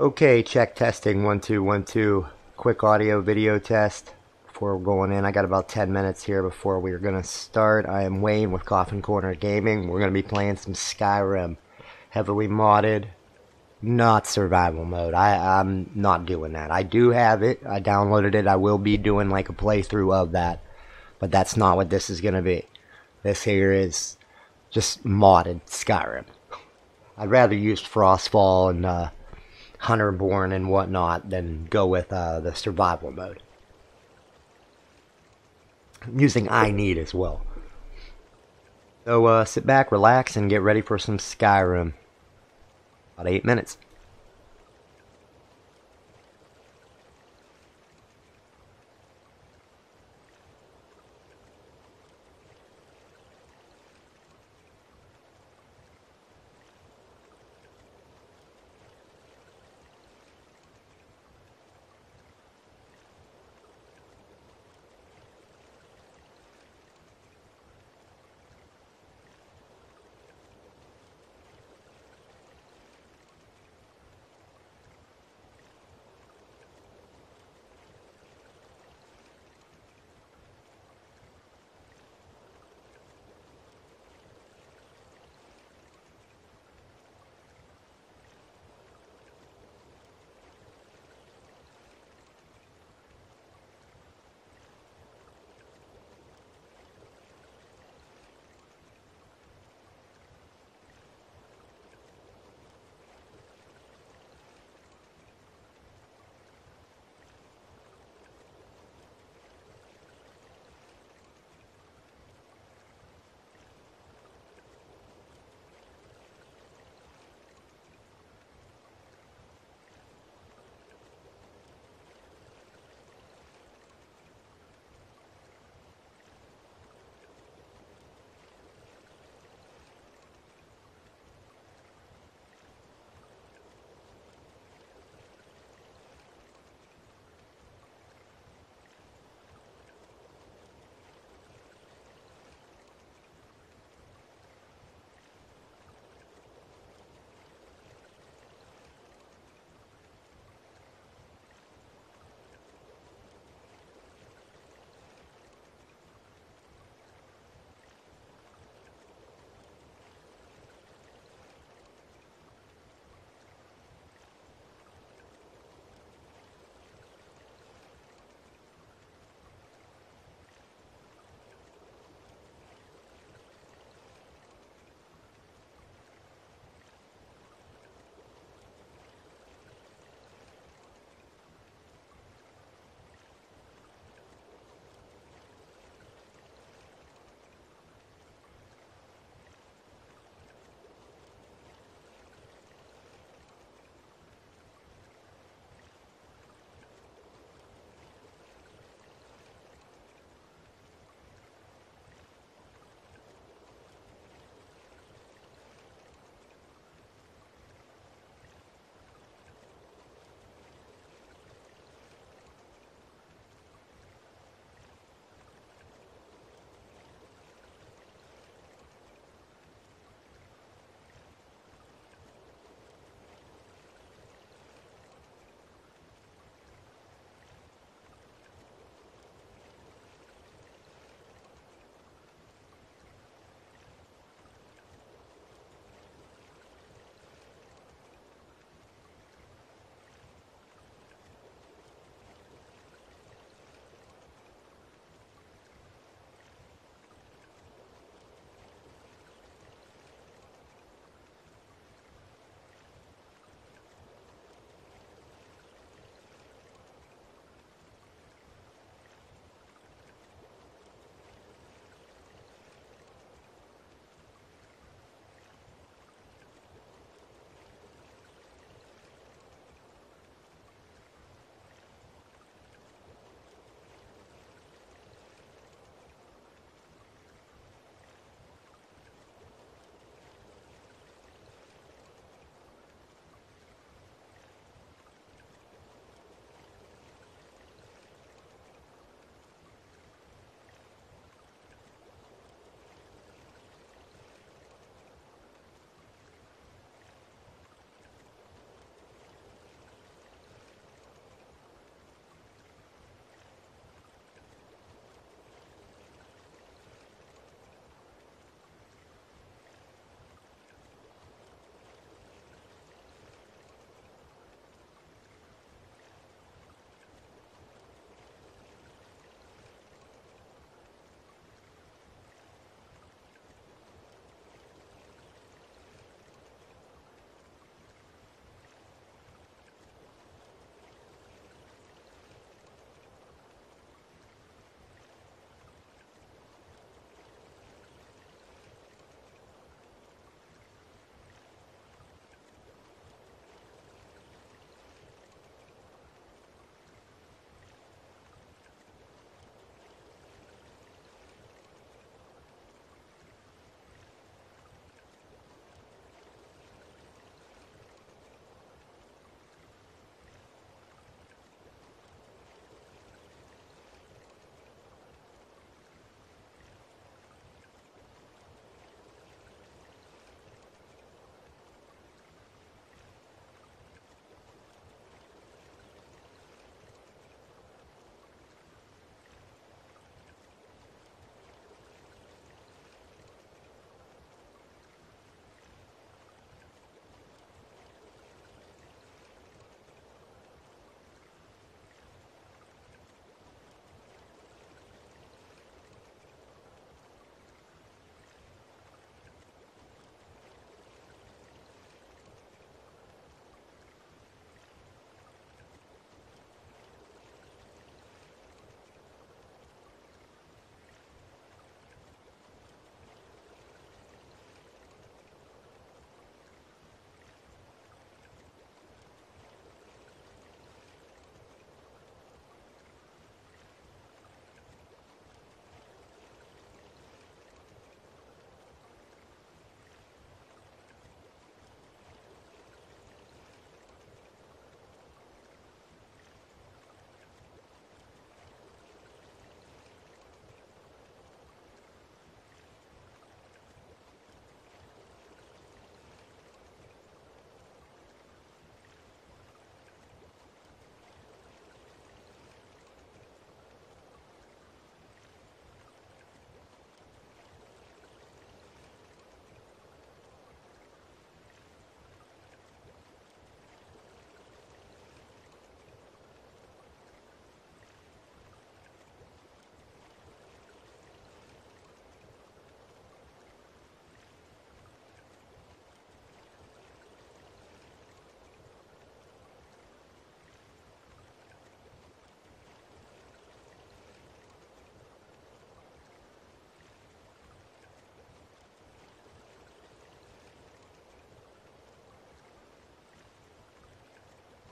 Okay, check testing one two one two. Quick audio video test before we're going in. I got about 10 minutes here before we're gonna start. I am Wayne with Kophyn Korner Gaming. We're gonna be playing some Skyrim, heavily modded, not survival mode. I I'm not doing that. I do have it. I downloaded it. I will be doing like a playthrough of that, but that's not what this is gonna be. This here is just modded Skyrim. I'd rather use Frostfall and uh, Hunterborn and whatnot than go with uh, the survival mode. I'm using iNeed as well. So uh, sit back, relax, and get ready for some Skyrim. About eight minutes.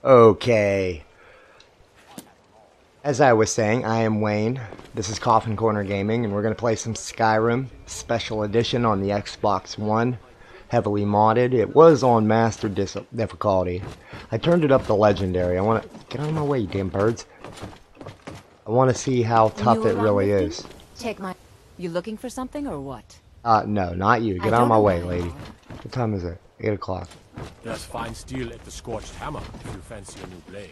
Okay. As I was saying, I am Wayne. This is Kophyn Korner Gaming, and we're going to play some Skyrim Special Edition on the Xbox One. Heavily modded. It was on Master difficulty. I turned it up to Legendary. I want to... Get out of my way, you damn birds. I want to see how tough it really is. Take my... You looking for something, or what? Uh, no, not you. Get out of my way, lady. What time is it? 8 o'clock. There's fine steel at the Scorched Hammer if you fancy a new blade.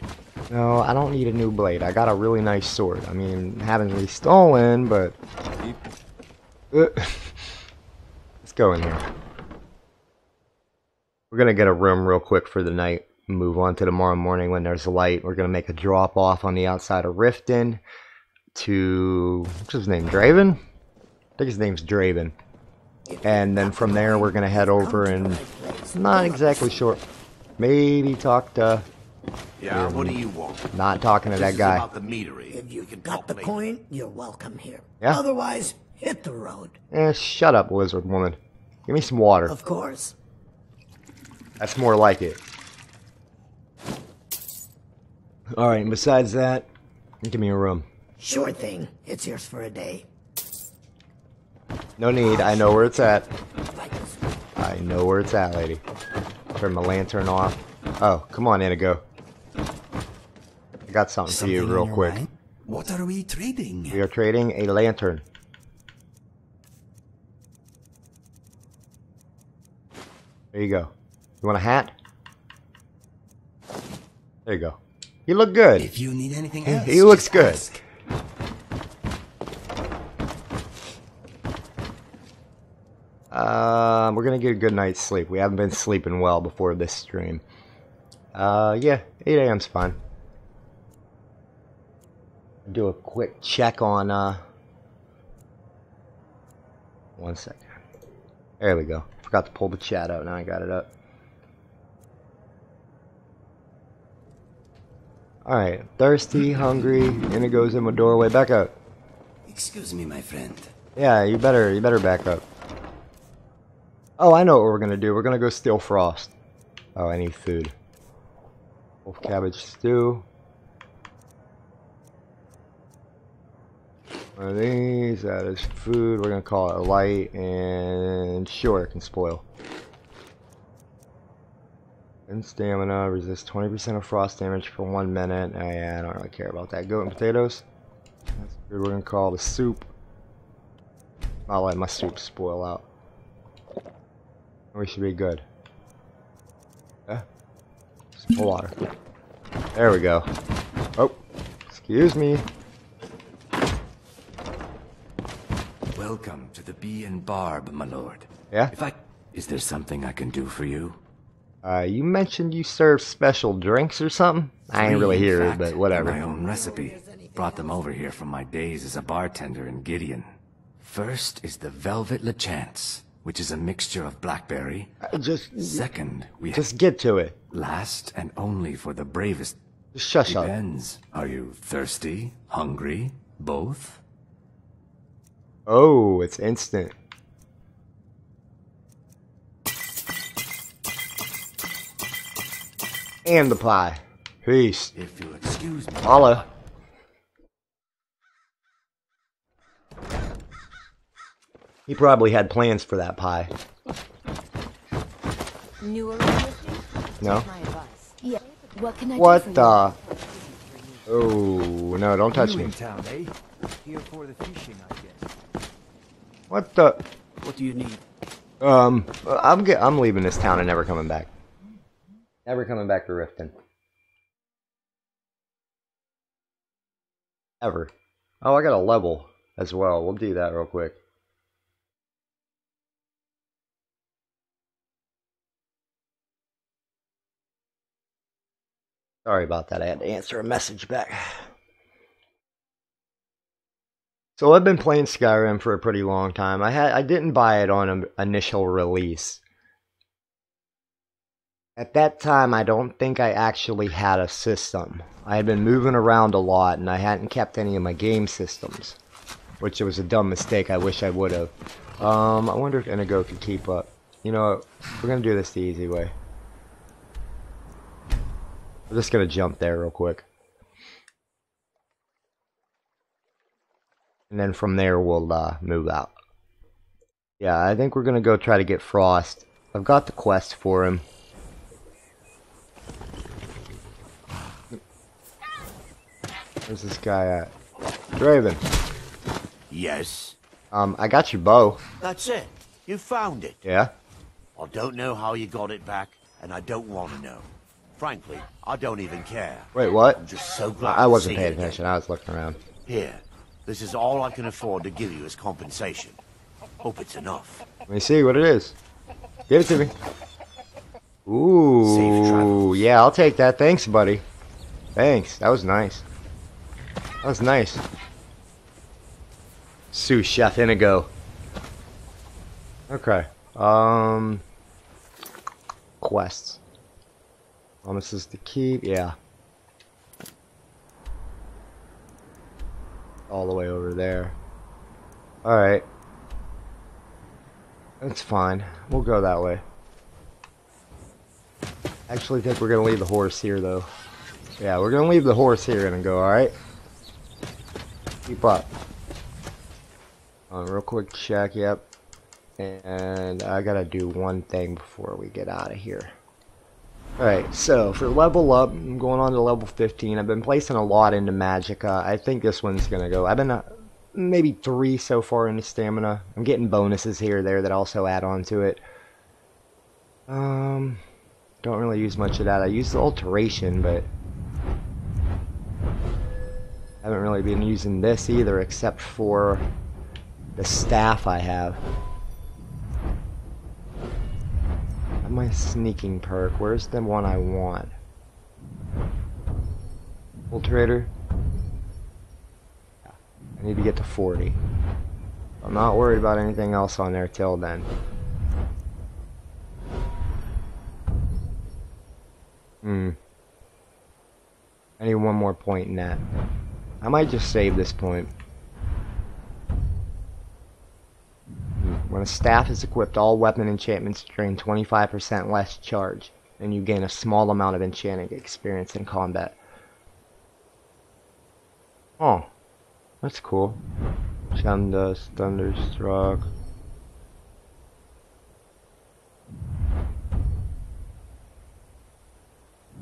No, I don't need a new blade. I got a really nice sword. I mean, haven't really stolen, but... Let's go in here. We're gonna get a room real quick for the night. Move on to tomorrow morning when there's light. We're gonna make a drop off on the outside of Riften to... What's his name? Draven? I think his name's Draven. And then from there, we're going to head over and It's not exactly sure. Maybe talk to. Yeah, what do you want? Not talking to that guy. About the meadery. If you got the point, you're welcome here. Yeah. Otherwise, hit the road. Eh, shut up, lizard woman. Give me some water. Of course. That's more like it. Alright, besides that, give me a room. Sure thing. It's yours for a day. No need. I know where it's at. I know where it's at, lady. Turn my lantern off. Oh, come on, Inigo. I got something, something for you real quick. Mind? What are we trading? We are trading a lantern. There you go. You want a hat? There you go. You look good. If you need anything else, he, he looks good. Ask. Uh, we're gonna get a good night's sleep. We haven't been sleeping well before this stream. Uh, yeah, 8 a.m.'s fine. Do a quick check on, uh... One second. There we go. Forgot to pull the chat out. Now I got it up. Alright. Thirsty, hungry, and it goes in my doorway. Back up. Excuse me, my friend. Yeah, you better, you better back up. Oh, I know what we're gonna do. We're gonna go steal Frost. Oh, I need food. Wolf cabbage stew. One of these, that is food. We're gonna call it light, and sure, it can spoil. And stamina, resist 20% of frost damage for one minute. Yeah, I don't really care about that. Goat and potatoes. That's good. We're gonna call the soup. I'll let my soup spoil out. We should be good. Yeah? Some water. There we go. Oh, excuse me. Welcome to the Bee and Barb, my lord. Yeah? If I... Is there something I can do for you? Uh, you mentioned you serve special drinks or something? I ain't really here, it, but whatever. My own recipe. Brought them over here from my days as a bartender in Gideon. First is the Velvet LeChance which is a mixture of blackberry. Uh, just second, we just get to it. Last and only for the bravest. Shush up. Depends. Are you thirsty, hungry, both? Oh, it's instant. And the pie. Peace. If you'll excuse me. Holla. He probably had plans for that pie. Newer No. Yeah. What can I what the? Oh no! Don't touch me. Town, eh? Here for the fishing, I guess. What the? What do you need? Um, I'm get, I'm leaving this town and never coming back. Never coming back to Riften. Ever. Oh, I got a level as well. We'll do that real quick. Sorry about that. I had to answer a message back. So I've been playing Skyrim for a pretty long time. I had I didn't buy it on initial release. At that time, I don't think I actually had a system. I had been moving around a lot, and I hadn't kept any of my game systems, which was a dumb mistake. I wish I would have. Um, I wonder if Inigo could keep up. You know, we're gonna do this the easy way. We're just gonna jump there real quick. And then from there we'll uh, move out. Yeah, I think we're gonna go try to get Frost. I've got the quest for him. Where's this guy at? Draven. Yes, Um, I got your bow. that's it. You found it. Yeah? I don't know how you got it back, and I don't want to know. Frankly, I don't even care. Wait, what? I'm just so glad I wasn't paying you again. attention. I was looking around. Here, this is all I can afford to give you as compensation. Hope it's enough. Let me see what it is. Give it to me. Ooh, yeah, I'll take that. Thanks, buddy. Thanks. That was nice. That was nice. Sous Chef Inigo. Okay. Um. Quests. Promises to keep. Yeah. All the way over there. Alright. That's fine. We'll go that way. Actually think we're gonna leave the horse here though. Yeah, we're gonna leave the horse here and go, alright? Keep up. Uh, real quick check, yep. And I gotta do one thing before we get out of here. Alright, so for level up, I'm going on to level 15. I've been placing a lot into Magicka. I think this one's gonna go. I've been uh, maybe three so far into stamina. I'm getting bonuses here there that also add on to it. Um, don't really use much of that. I use the alteration, but haven't really been using this either, except for the staff I have. My sneaking perk. Where's the one I want? Alterator. I need to get to 40. I'm not worried about anything else on there till then. Hmm. I need one more point in that. I might just save this point. When a staff is equipped, all weapon enchantments drain 25% less charge, and you gain a small amount of enchanting experience in combat. Oh, that's cool. Gem thunderstruck.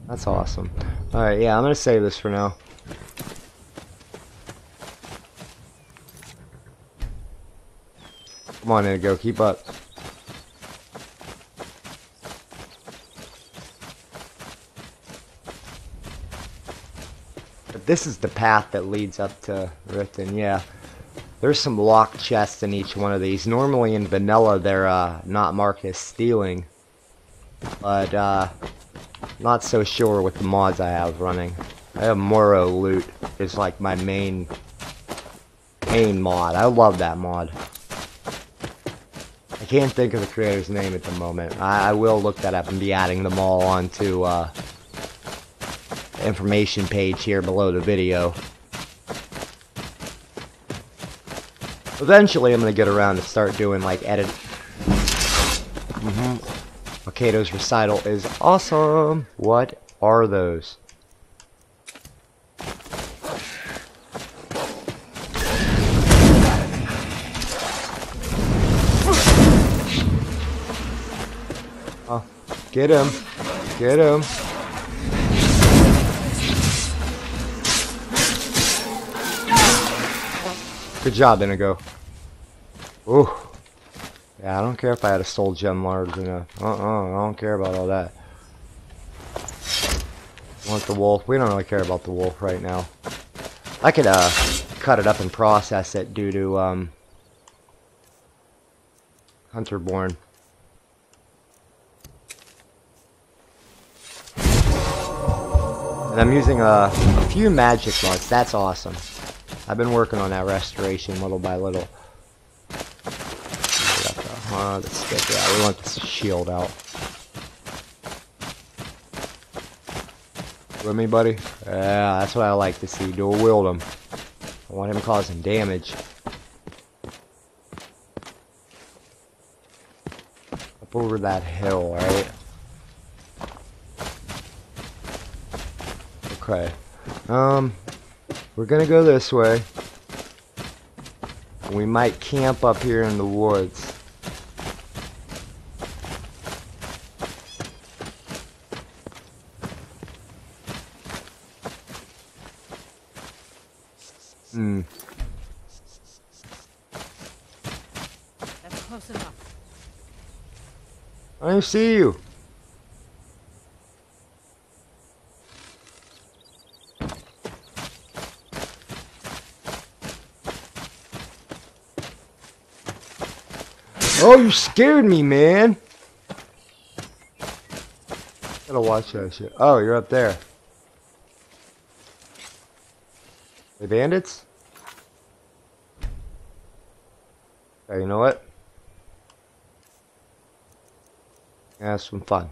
That's awesome. Alright, yeah, I'm gonna save this for now. Come on, Inigo, keep up. But this is the path that leads up to Riften, yeah. There's some locked chests in each one of these. Normally in vanilla they're uh, not marked as stealing. But uh, not so sure with the mods I have running. I have Morrowloot It's like my main main mod. I love that mod. I can't think of the creator's name at the moment. I, I will look that up and be adding them all onto uh, the information page here below the video. Eventually, I'm gonna get around to start doing like edit. Mm-hmm. Makato's recital is awesome. What are those? Oh, get him. Get him. Good job, Inigo. Ooh. Yeah, I don't care if I had a soul gem large enough. Uh-uh, I don't care about all that. Want the wolf? We don't really care about the wolf right now. I could, uh, cut it up and process it due to, um, Hunterborn. I'm using a, a few magic mods. That's awesome. I've been working on that restoration little by little. Uh, let's get that. We want this shield out. With me, buddy? Yeah, that's what I like to see. Dual wield him. I want him causing damage. Up over that hill, right? Okay. Um, we're gonna go this way. We might camp up here in the woods. Hmm. That's close enough. I don't see you. Oh, you scared me, man. Gotta watch that shit. Oh, you're up there. The bandits? Okay, you know what? Have some fun.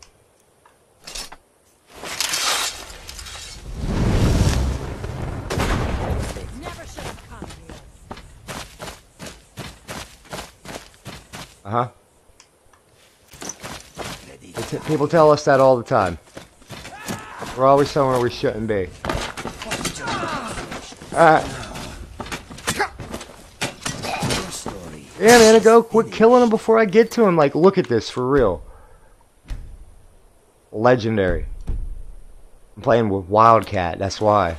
Never should have come here. Uh huh. T- people tell us that all the time. We're always somewhere we shouldn't be. Alright. Yeah, man, go quit killing him before I get to him. Like, look at this, for real. Legendary. I'm playing with Wildcat, that's why.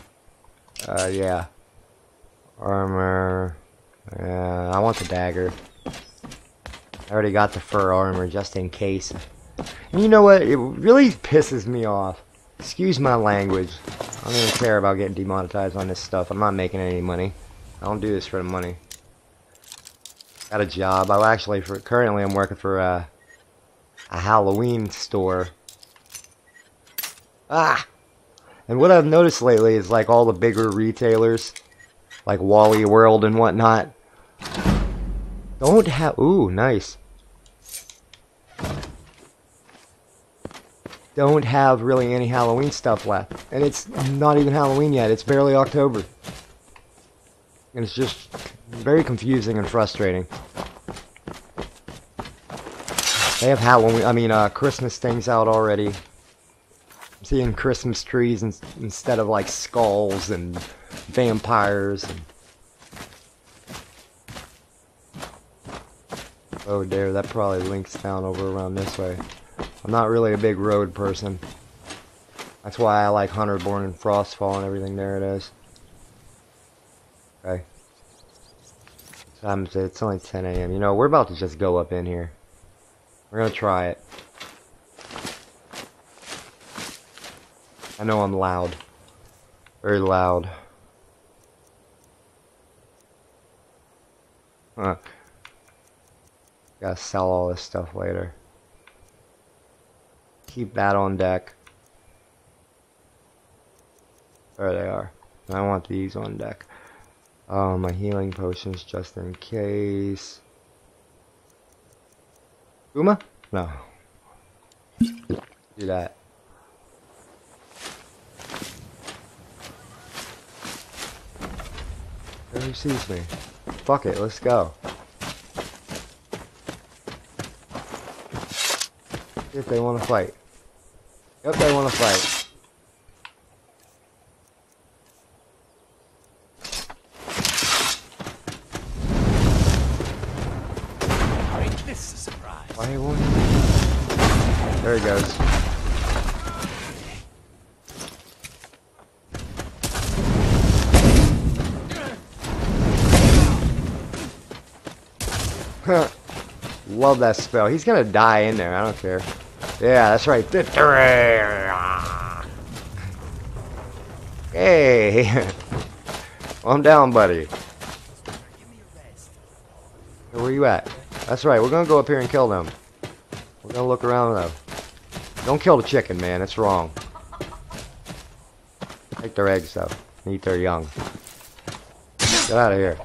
Uh, yeah. Armor. Yeah, I want the dagger. I already got the fur armor just in case. And you know what? It really pisses me off. Excuse my language. I don't even care about getting demonetized on this stuff. I'm not making any money. I don't do this for the money. Got a job. I actually, for currently, I'm working for a, a Halloween store. Ah! And what I've noticed lately is like all the bigger retailers, like Wally World and whatnot, don't have. Ooh, nice. Don't have really any Halloween stuff left. And it's not even Halloween yet. It's barely October. And it's just very confusing and frustrating. They have Halloween, I mean, uh, Christmas things out already. I'm seeing Christmas trees in, instead of like skulls and vampires and Oh dear, that probably links down over around this way. I'm not really a big road person. That's why I like Hunterborn and Frostfall and everything. There it is. Okay. Um, to- It's only 10 a.m. You know, we're about to just go up in here. We're gonna try it. I know I'm loud. Very loud. Huh. Gotta sell all this stuff later. Keep that on deck. There they are. I want these on deck. Oh, my healing potions just in case. Uma? No. Do that. Who sees me? Fuck it, let's go. If they want to fight. Yep, they want to fight. Make this a surprise. Why won't There he goes. Love that spell. He's gonna die in there. I don't care. Yeah, that's right. Victory! Hey! Calm down, buddy. Where you at? That's right. We're gonna go up here and kill them. We're gonna look around though. Don't kill the chicken, man. It's wrong. Take their eggs though. Eat their young. Get out of here.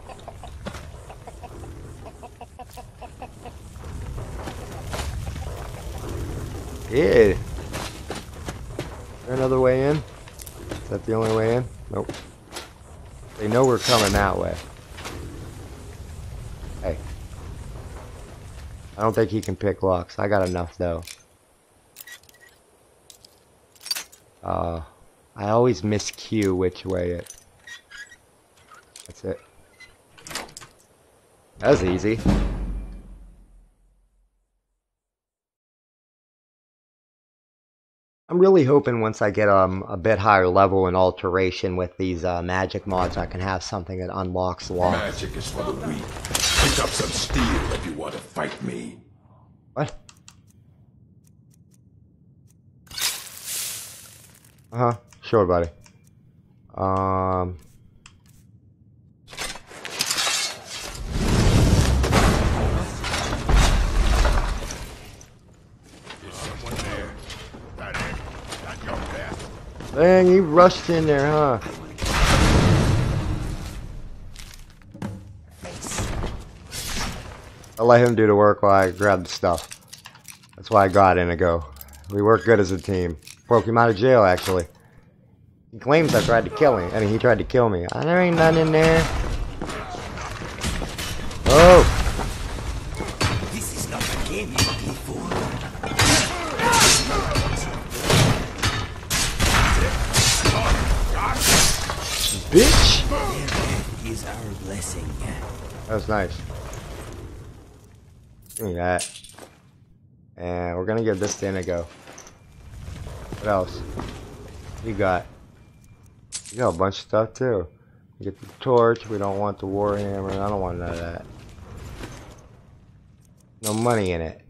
Yeah. Is there another way in? Is that the only way in? Nope. They know we're coming that way. Hey. I don't think he can pick locks. I got enough though. Uh, I always miscue which way it. That's it. That was easy. I'm really hoping once I get um, a bit higher level in alteration with these uh, magic mods, I can have something that unlocks locks. Magic is for the weak. Pick up some steel if you want to fight me. What? Uh huh. Sure, buddy. Um. Dang, you rushed in there, huh? I'll let him do the work while I grabbed the stuff. That's why I got Inigo. We work good as a team. Broke him out of jail, actually. He claims I tried to kill him. I mean, he tried to kill me. Uh, there ain't none in there. Oh! Nice. Give me that. And we're gonna give this thing to Inigo. What else? You got? You got a bunch of stuff too. Get the torch. We don't want the warhammer. I don't want none of that. No money in it.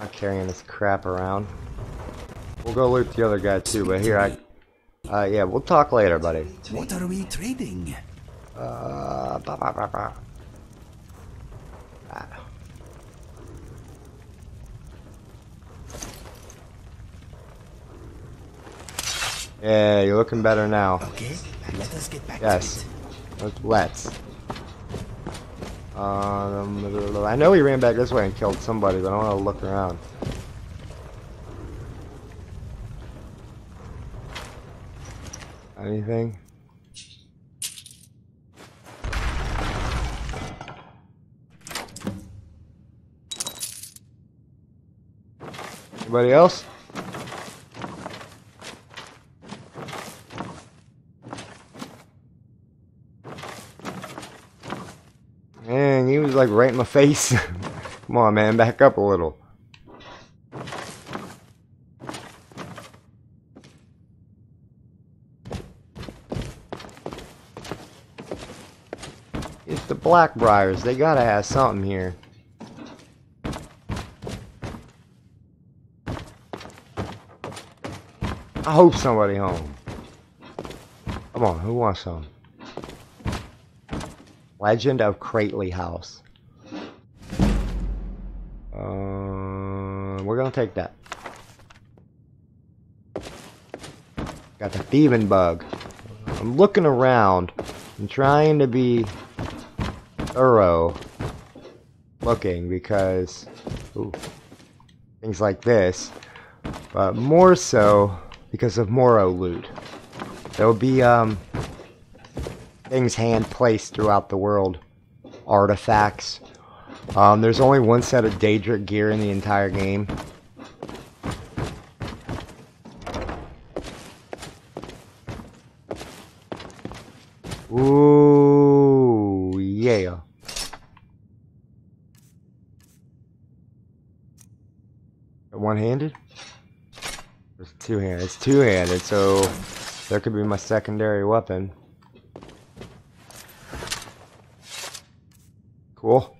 Not carrying this crap around. We'll go loot the other guy too. But here I. Uh, yeah, we'll talk later, buddy. What are we trading? Uh, ba, ba, ba, Yeah, you're looking better now. Okay, let us get back Yes. to it. Let's. Um, I know he ran back this way and killed somebody, but I want to look around. Anything? Anybody else? Like right in my face. Come on, man, back up a little. It's the Blackbriars. They gotta have something here. I hope somebody home. Come on, who wants some? Legend of Crately House. Take that. Got the thieving bug. I'm looking around and trying to be thorough looking because ooh, things like this, but more so because of Morrowloot. There'll be um things hand placed throughout the world, artifacts. Um, there's only one set of Daedric gear in the entire game. Ooh, yeah. One-handed? It's two-handed. So there could be my secondary weapon. Cool.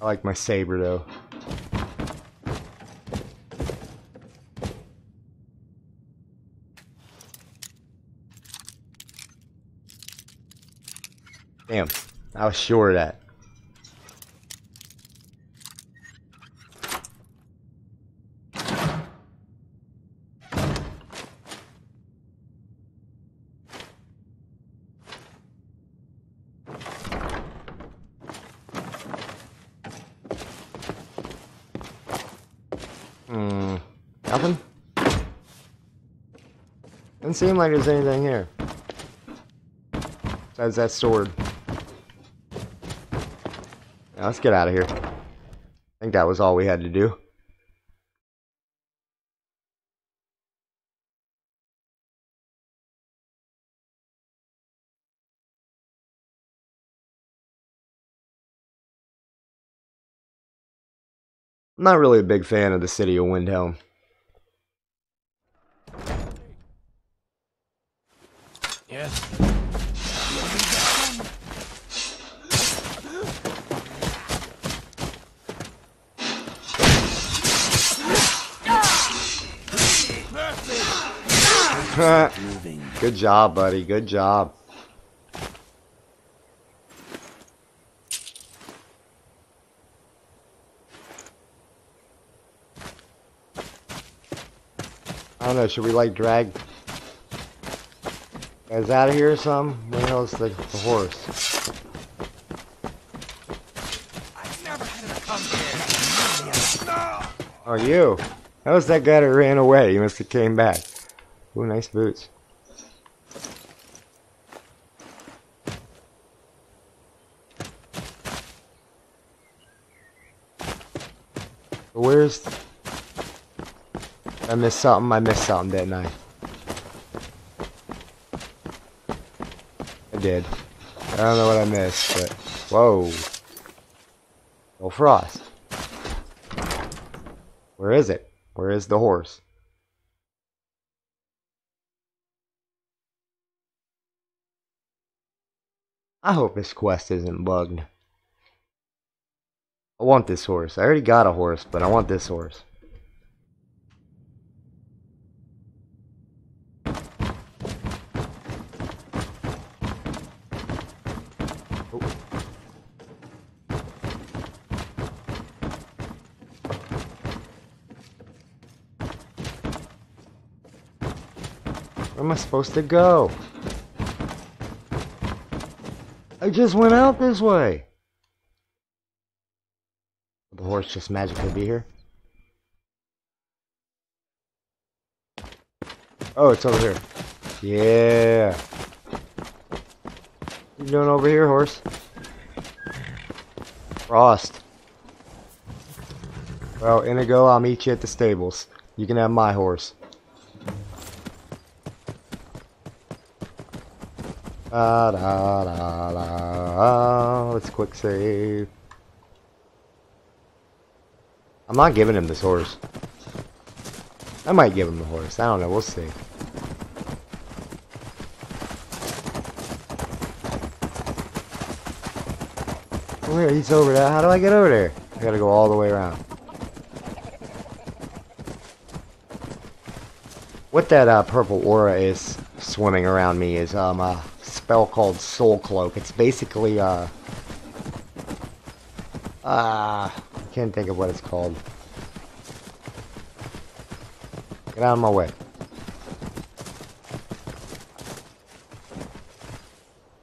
I like my saber though. Damn, I was sure of that. seem like there's anything here. Besides that sword. Now let's get out of here. I think that was all we had to do. I'm not really a big fan of the city of Windhelm. Good job, buddy. Good job. I don't know. Should we like drag guys out of here or something? Where the hell's the, the horse? Are you? That was that guy that ran away. He must have came back. Ooh, nice boots. Where's... I missed something. I missed something, didn't I? I did. I don't know what I missed, but... Whoa. No frost. Where is it? Where is the horse? I hope this quest isn't bugged. I want this horse. I already got a horse, but I want this horse. Supposed to go? I just went out this way. The horse just magically be here? Oh, it's over here. Yeah. You doing over here, horse? Frost. Well, Inigo, I'll meet you at the stables. You can have my horse. Da, da, da, da. Let's quick save. I'm not giving him this horse. I might give him the horse. I don't know. We'll see. Where? He's over there. How do I get over there? I gotta go all the way around. What that uh, purple aura is swimming around me is um, a spell called Soul Cloak. It's basically uh, uh, can't think of what it's called. Get out of my way.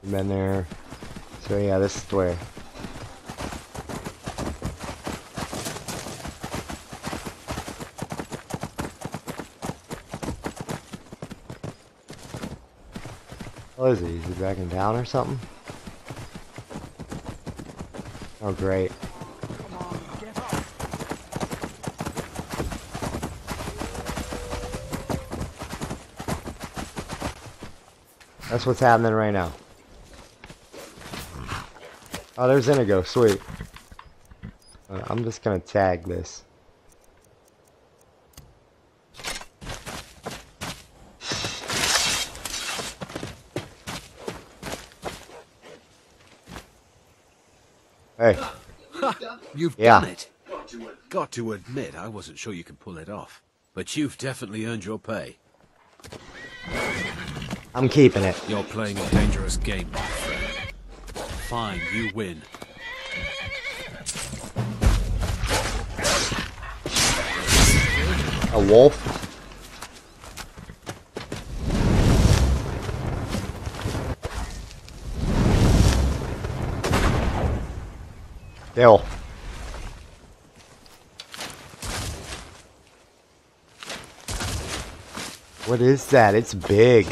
Been there. So yeah, this is the way. What is he? Is in town or something? Oh, great. That's what's happening right now. Oh, there's Inigo. Sweet. Uh, I'm just gonna tag this. Hey. You've Yeah. done it. Got to admit, I wasn't sure you could pull it off. But you've definitely earned your pay. I'm keeping it. You're playing a dangerous game, my friend. Fine, you win. A wolf? Bill. What is that? It's big.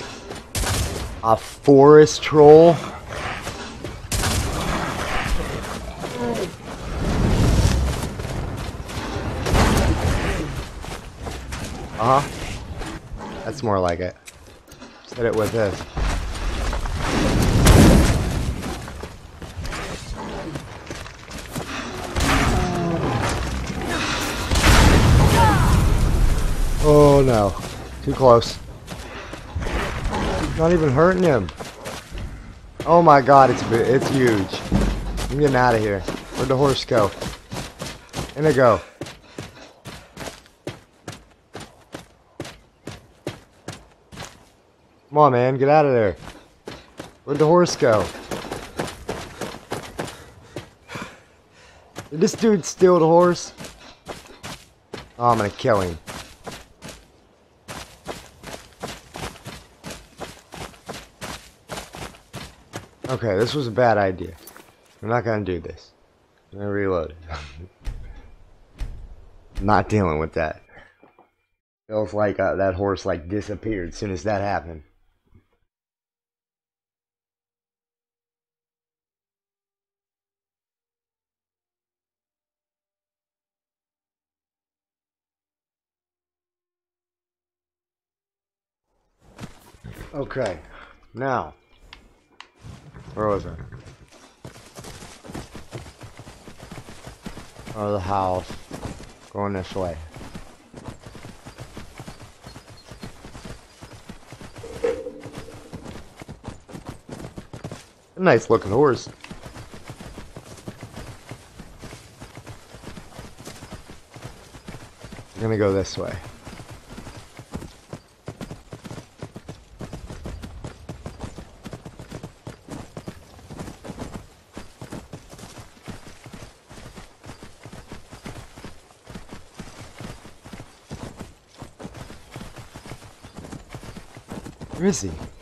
A forest troll? Uh huh. That's more like it. Just hit it with this. Oh no. Too close. Not even hurting him. Oh my god, it's it's huge. I'm getting out of here. Where'd the horse go? Inigo. Come on, man, get out of there. Where'd the horse go? Did this dude steal the horse? Oh, I'm gonna kill him. Okay, this was a bad idea. I'm not gonna do this. I'm gonna reload. not dealing with that. Feels like uh, that horse like disappeared as soon as that happened. Okay, now, where was I? Oh, the house. Going this way. Nice looking horse. I'm gonna go this way. Where is he?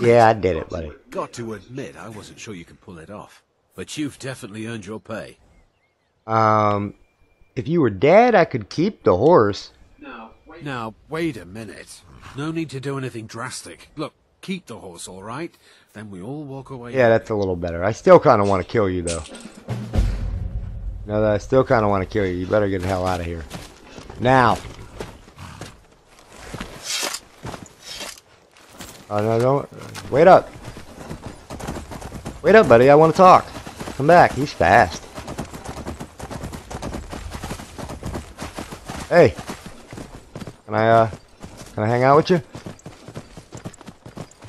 You've done it. Yeah, I did it, buddy. Got to admit, I wasn't sure you could pull it off. But you've definitely earned your pay. Um, if you were dead, I could keep the horse. No. Now, wait a minute. No need to do anything drastic. Look, keep the horse, all right? Then we all walk away. Yeah, that's a little better. I still kind of want to kill you, though. No, I still kind of want to kill you. You better get the hell out of here. Now. Oh, no, don't. Wait up. Wait up, buddy. I want to talk. Come back. He's fast. Hey. Can I, uh, can I hang out with you?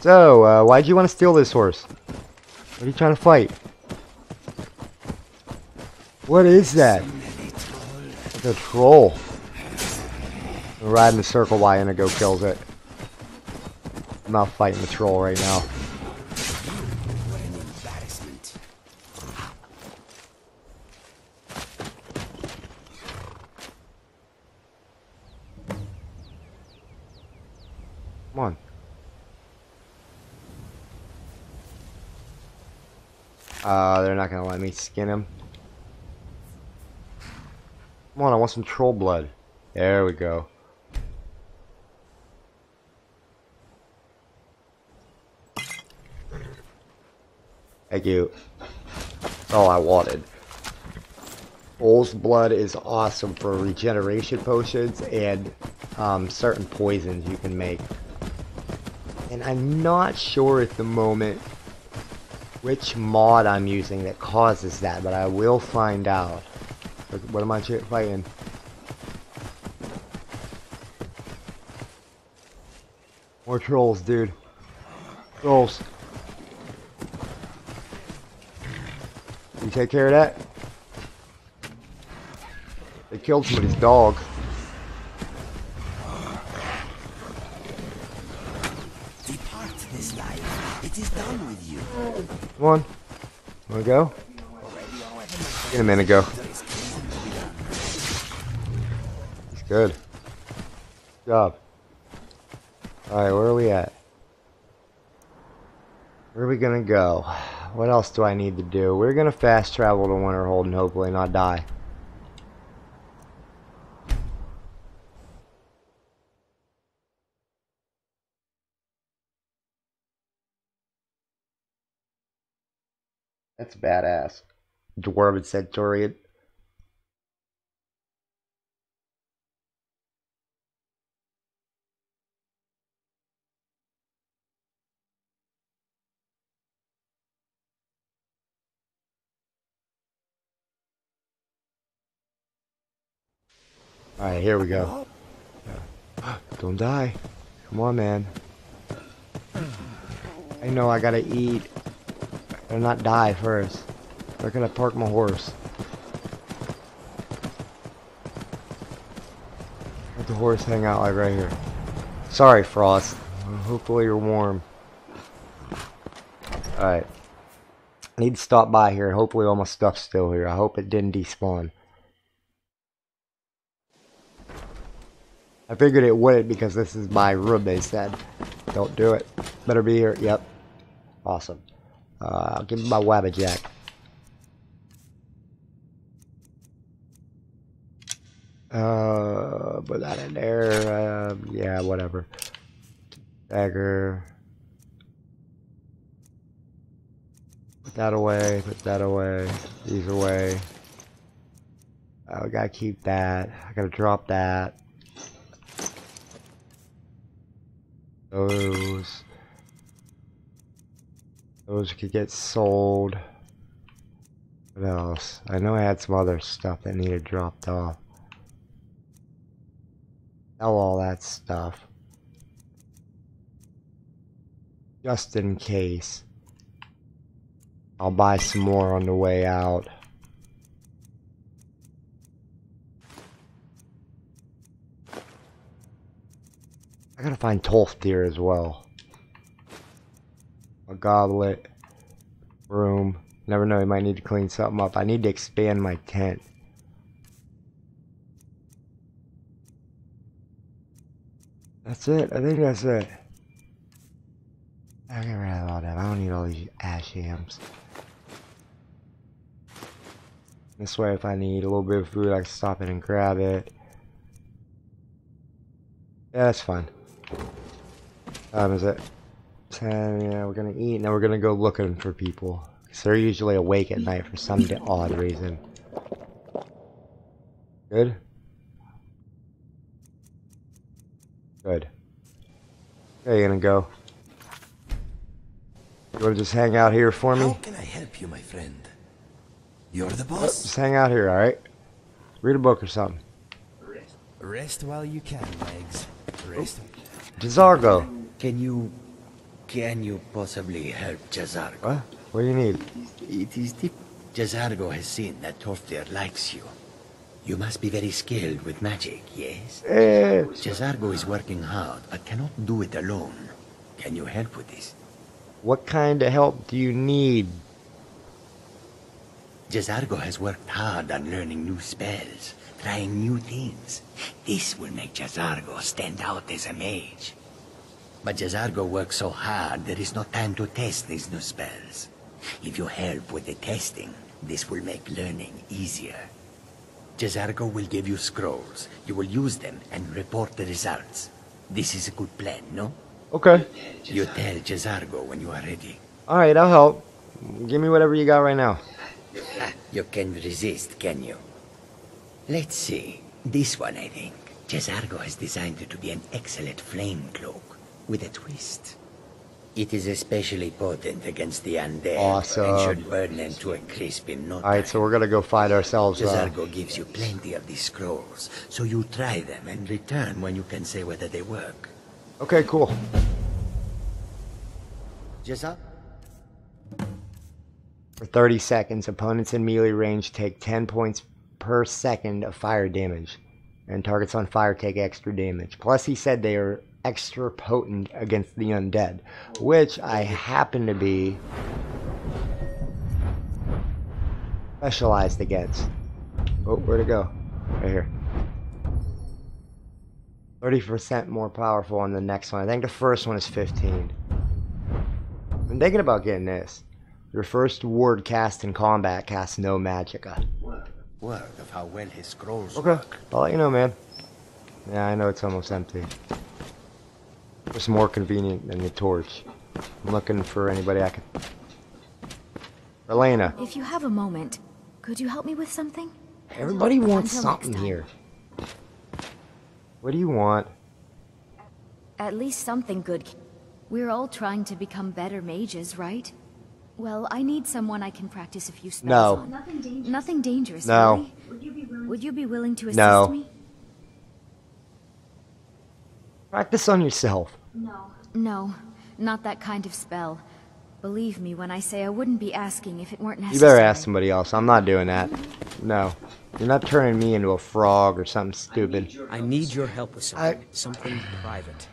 So, uh, why'd you want to steal this horse? What are you trying to fight? What is that? It's a troll. I'm riding the circle Y and go kills it. I'm not fighting the troll right now. Come on. Uh, they're not gonna let me skin him. Come on, I want some troll blood. There we go. Thank you. That's all I wanted. Bull's blood is awesome for regeneration potions and um, certain poisons you can make. And I'm not sure at the moment which mod I'm using that causes that, but I will find out. What, am I fighting? More trolls, dude. Trolls. You take care of that? They killed somebody's dog. Depart this life. It is done with you. Come on. Wanna go? Get a minute ago. He's good. Good job. Alright, where are we at? Where are we gonna go? What else do I need to do? We're gonna fast travel to Winterhold and hopefully not die. That's badass. Dwarven Centurion. Alright, here we go. Don't die. Come on, man. I know I gotta eat. Better not die first. Where can I park my horse? Let the horse hang out like right here. Sorry, Frost. Hopefully you're warm. Alright. I need to stop by here. Hopefully all my stuff's still here. I hope it didn't despawn. I figured it wouldn't because this is my room, they said. Don't do it. Better be here. Yep. Awesome. Uh, I'll give me my Wabbajack. Uh, put that in there. Uh, yeah, whatever. Dagger. Put that away. Put that away. These away. I gotta keep that. I gotta drop that. Those. Those could get sold. What else? I know I had some other stuff that needed dropped off. Sell all that stuff. Just in case. I'll buy some more on the way out. I gotta find Tolfdir as well. A goblet. Room. Never know, I might need to clean something up. I need to expand my tent. That's it. I think that's it. I'll get rid of all that. I don't need all these ash yams. This way, if I need a little bit of food, I can stop it and grab it. Yeah, that's fine. Time is it? 10, yeah, we're gonna eat, and then we're gonna go looking for people. Because they're usually awake at night for some odd reason. Good? Good. Okay, you gonna go? You wanna just hang out here for me? How can I help you, my friend? You're the boss. Just hang out here, alright? Read a book or something. Rest while you can, legs. Rest. J'zargo. Can you... Can you possibly help J'zargo? What? What do you need? It is deep. J'zargo has seen that Tolfdir likes you. You must be very skilled with magic, yes? Eh, J'zargo is working hard, but cannot do it alone. Can you help with this? what kind of help do you need? J'zargo has worked hard on learning new spells, trying new things. This will make J'zargo stand out as a mage. But J'zargo works so hard, there is no time to test these new spells. If you help with the testing, this will make learning easier. J'zargo will give you scrolls. You will use them and report the results. This is a good plan, no? Okay. You tell J'zargo when you are ready. Alright, I'll help. Give me whatever you got right now. You can resist, can you? Let's see. This one, I think. J'zargo has designed it to be an excellent flame cloak with a twist. It is especially potent against the undead Awesome. and should burn them to a crisp in no Alright, time. so we're gonna go find ourselves. Uh, gives you plenty of these scrolls, so you try them and return when you can say whether they work. okay, cool. Jazar? For 30 seconds, opponents in melee range take 10 points per second of fire damage. And targets on fire take extra damage. Plus, he said they are extra potent against the undead. Which I happen to be specialized against. Oh, where'd it go? Right here. 30% more powerful on the next one. I think the first one is 15. I'm thinking about getting this. Your first ward cast in combat casts no magicka. Word of how well his scrolls Okay, I'll let you know, man. Yeah, I know it's almost empty. It's more convenient than the torch. I'm looking for anybody I can. Elena, If you have a moment, could you help me with something? everybody wants Until something here. What do you want? At least something good. We're all trying to become better mages, right? Well, I need someone I can practice a few spells No. on. Nothing dangerous. Nothing dangerous, No. really? Would you be willing to assist No. me? Practice on yourself. No. No, not that kind of spell. Believe me when I say I wouldn't be asking if it weren't necessary. You better ask somebody else. I'm not doing that. No. You're not turning me into a frog or something stupid. I need your help with something. Something private.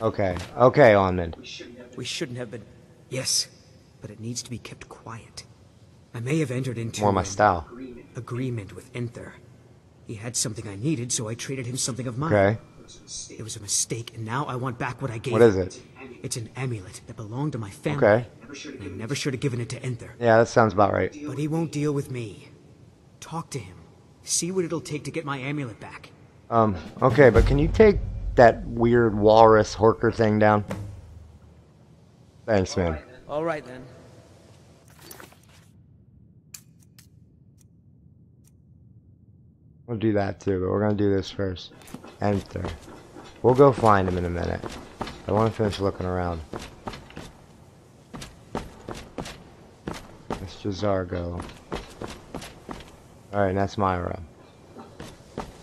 Okay. Okay, Onmund. We shouldn't have been. Yes, but it needs to be kept quiet. I may have entered into More my an style. agreement with Enthir. He had something I needed, so I traded him something of mine. Okay. It was a mistake, and now I want back what I gave. What is it? It's an amulet that belonged to my family. Okay. I never should have given it to Enthir. Yeah, that sounds about right. But he won't deal with me. Talk to him. See what it'll take to get my amulet back. Um, okay, but can you take that weird walrus horker thing down? Thanks, man. All right then. We'll do that too, but we're gonna do this first. Enter. We'll go find him in a minute. I want to finish looking around. Mr. Zargo. Alright, that's my room.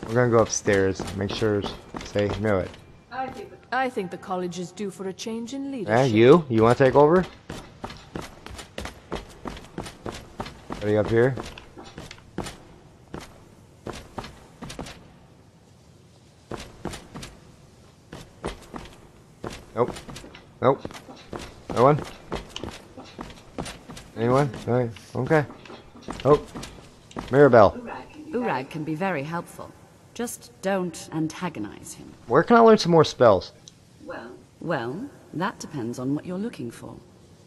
We're gonna go upstairs, make sure, say, knew it. I think the college is due for a change in leadership. Yeah, you? You want to take over? Are you up here? Nope. Nope. No one? Anyone? Alright. Okay. Oh. Mirabelle. Urag can be very helpful. Just don't antagonize him. Where can I learn some more spells? Well, well, that depends on what you're looking for.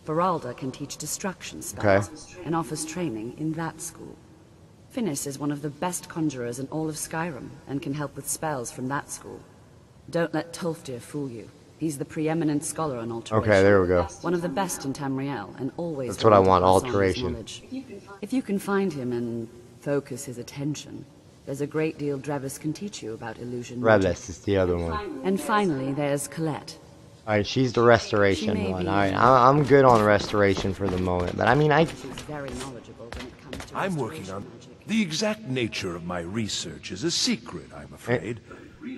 Faralda can teach destruction spells and offers training in that school. Phinis is one of the best conjurers in all of Skyrim and can help with spells from that school. Don't let Tolfdir fool you. He's the preeminent scholar on alteration. Okay, there we go. One of the best in Tamriel and always That's what I want, pass on his alteration. knowledge. If you can find him and focus his attention, there's a great deal Drevis can teach you about illusion magic. Revis is the other one. And finally, there's Colette. Alright, she's the restoration She one. Alright, I- I'm good on restoration for the moment. But I mean, I She's very knowledgeable when it comes to I'm working on magic. the exact nature of my research is a secret, I'm afraid.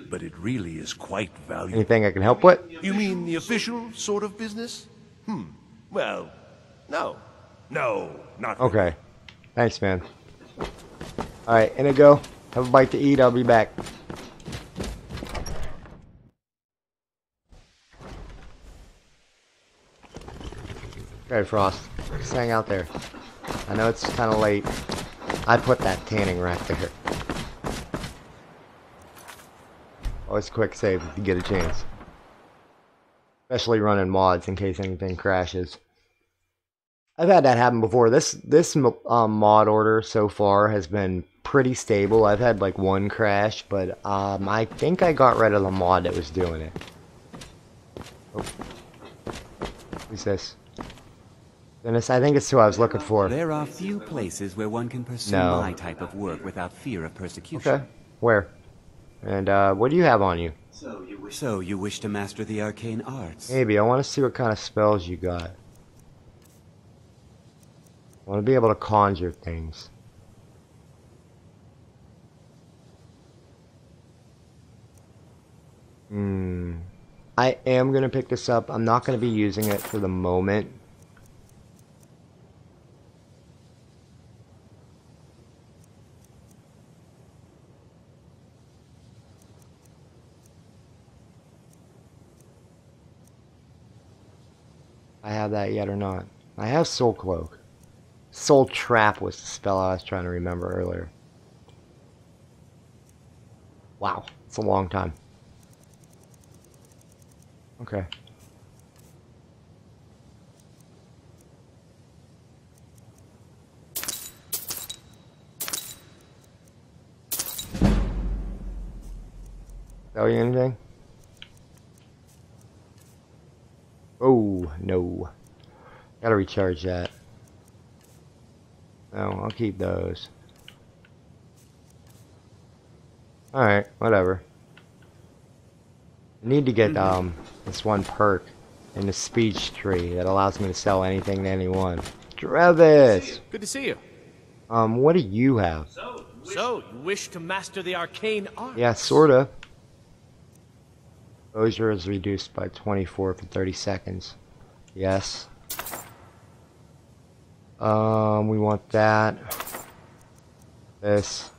But it really is quite valuable. anything I can help with. You mean the official sort of business? Hmm. Well, no. No, not. Okay. Thanks, man. Alright, Inigo, have a bite to eat. I'll be back. Okay, Frost. Just hang out there. I know it's kind of late. I put that tanning rack there. Always quick save if you get a chance. Especially running mods in case anything crashes. I've had that happen before. This this um, mod order so far has been pretty stable. I've had like one crash, but um, I think I got rid of the mod that was doing it. Oh. Who's this? Dennis, I think it's who I was looking for. There are few places where one can pursue No. my type of work without fear of persecution. Okay. Where? And uh, what do you have on you? So you wish to master the arcane arts? Maybe. I want to see what kind of spells you got. I want to be able to conjure things. Hmm. I am going to pick this up. I'm not going to be using it for the moment. I have that yet or not. I have Soul Cloak. Soul Trap was the spell I was trying to remember earlier. Wow, it's a long time. Okay. Sell you anything? Oh, no. Gotta recharge that. No, I'll keep those. Alright, whatever. I need to get um this one perk in the speech tree that allows me to sell anything to anyone. Travis! Good to see you. Um, what do you have? So, you wish to master the arcane art? Yeah, sorta. Exposure is reduced by 24 for 30 seconds. Yes. Um, we want that. This.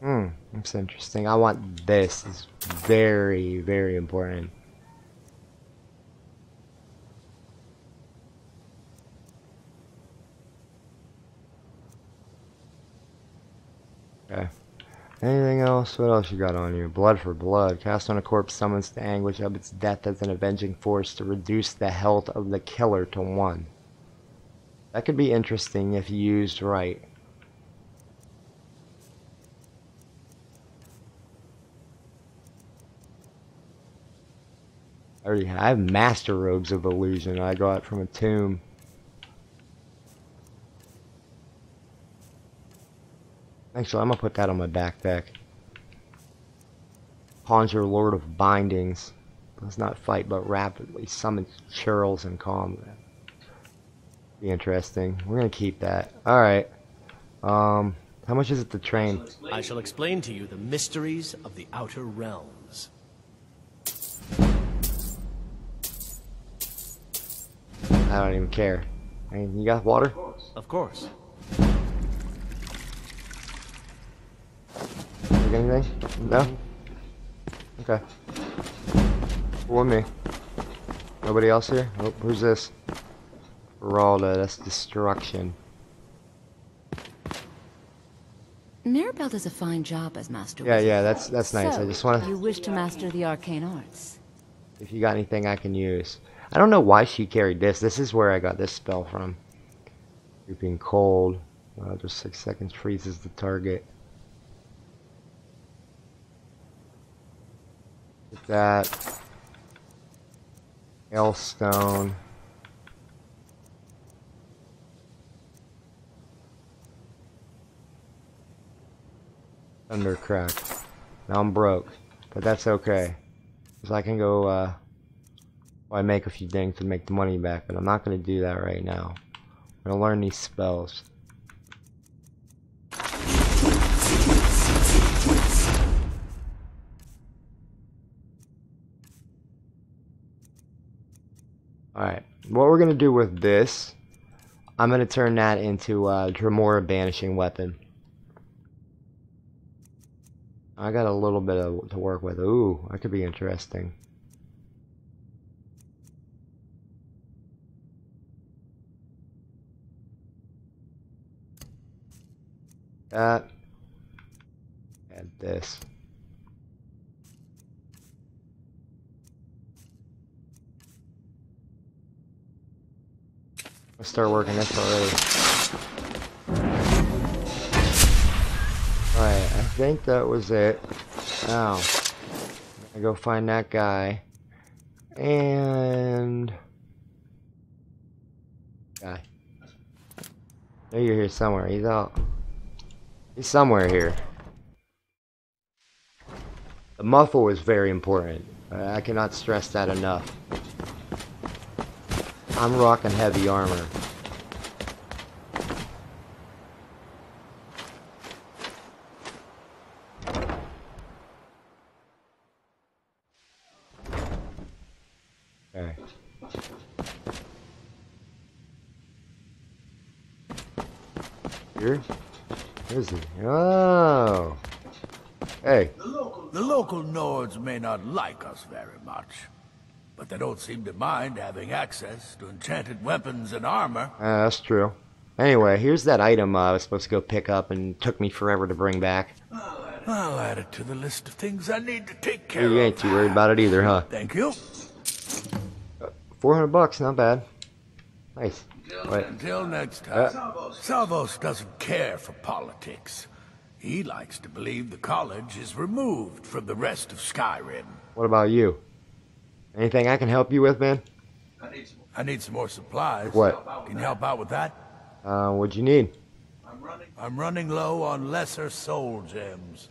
Hmm, that's interesting. I want this. It's very, very important. Okay. Anything else? What else you got on you? Blood for blood. Cast on a corpse summons the anguish of its death as an avenging force to reduce the health of the killer to one. That could be interesting if used right. Already I have master robes of illusion I got from a tomb. Actually, I'm gonna put that on my backpack. Conjure Lord of Bindings. Does not fight but rapidly summons churls in combat. Be interesting. We're gonna keep that. Alright. Um, how much is it to train? I shall explain to you the mysteries of the Outer Realms. I don't even care. I mean, you got water? Of course. Like anything? No? Okay. For me. Nobody else here? Oh, who's this? Geralda, that's destruction. Mirabelle does a fine job as master. Yeah, yeah, that's that's nice. So, I just want to. You wish to master the arcane arts. If you got anything I can use. I don't know why she carried this. This is where I got this spell from. Creeping cold. Uh, just six seconds freezes the target. Get that. Hailstone. Thundercrack. Now I'm broke. But that's okay. Because I can go, uh... I make a few things to make the money back, but I'm not going to do that right now. I'm going to learn these spells. Alright, what we're going to do with this, I'm going to turn that into uh, a Dremora Banishing Weapon. I got a little bit of, to work with. Ooh, that could be interesting. That. And this. Let's start working this already. Alright, I think that was it. Now, I go find that guy. And... Guy. I you're here somewhere. He's out. He's somewhere here. The muffle is very important. I cannot stress that enough. I'm rocking heavy armor. Here? Is he? Oh! Hey. The local Nords may not like us very much, but they don't seem to mind having access to enchanted weapons and armor. Uh, that's true. Anyway, here's that item uh, I was supposed to go pick up and took me forever to bring back. I'll add it to the list of things I need to take care You of. ain't too worried about it either, huh? Thank you. 400 bucks, not bad. Nice. Wait. Until next Uh. time. Salvos doesn't care for politics. He likes to believe the college is removed from the rest of Skyrim. What about you? Anything I can help you with, man? I need some more supplies. What? Can you help out with that? Uh, what'd you need? I'm running low on lesser soul gems.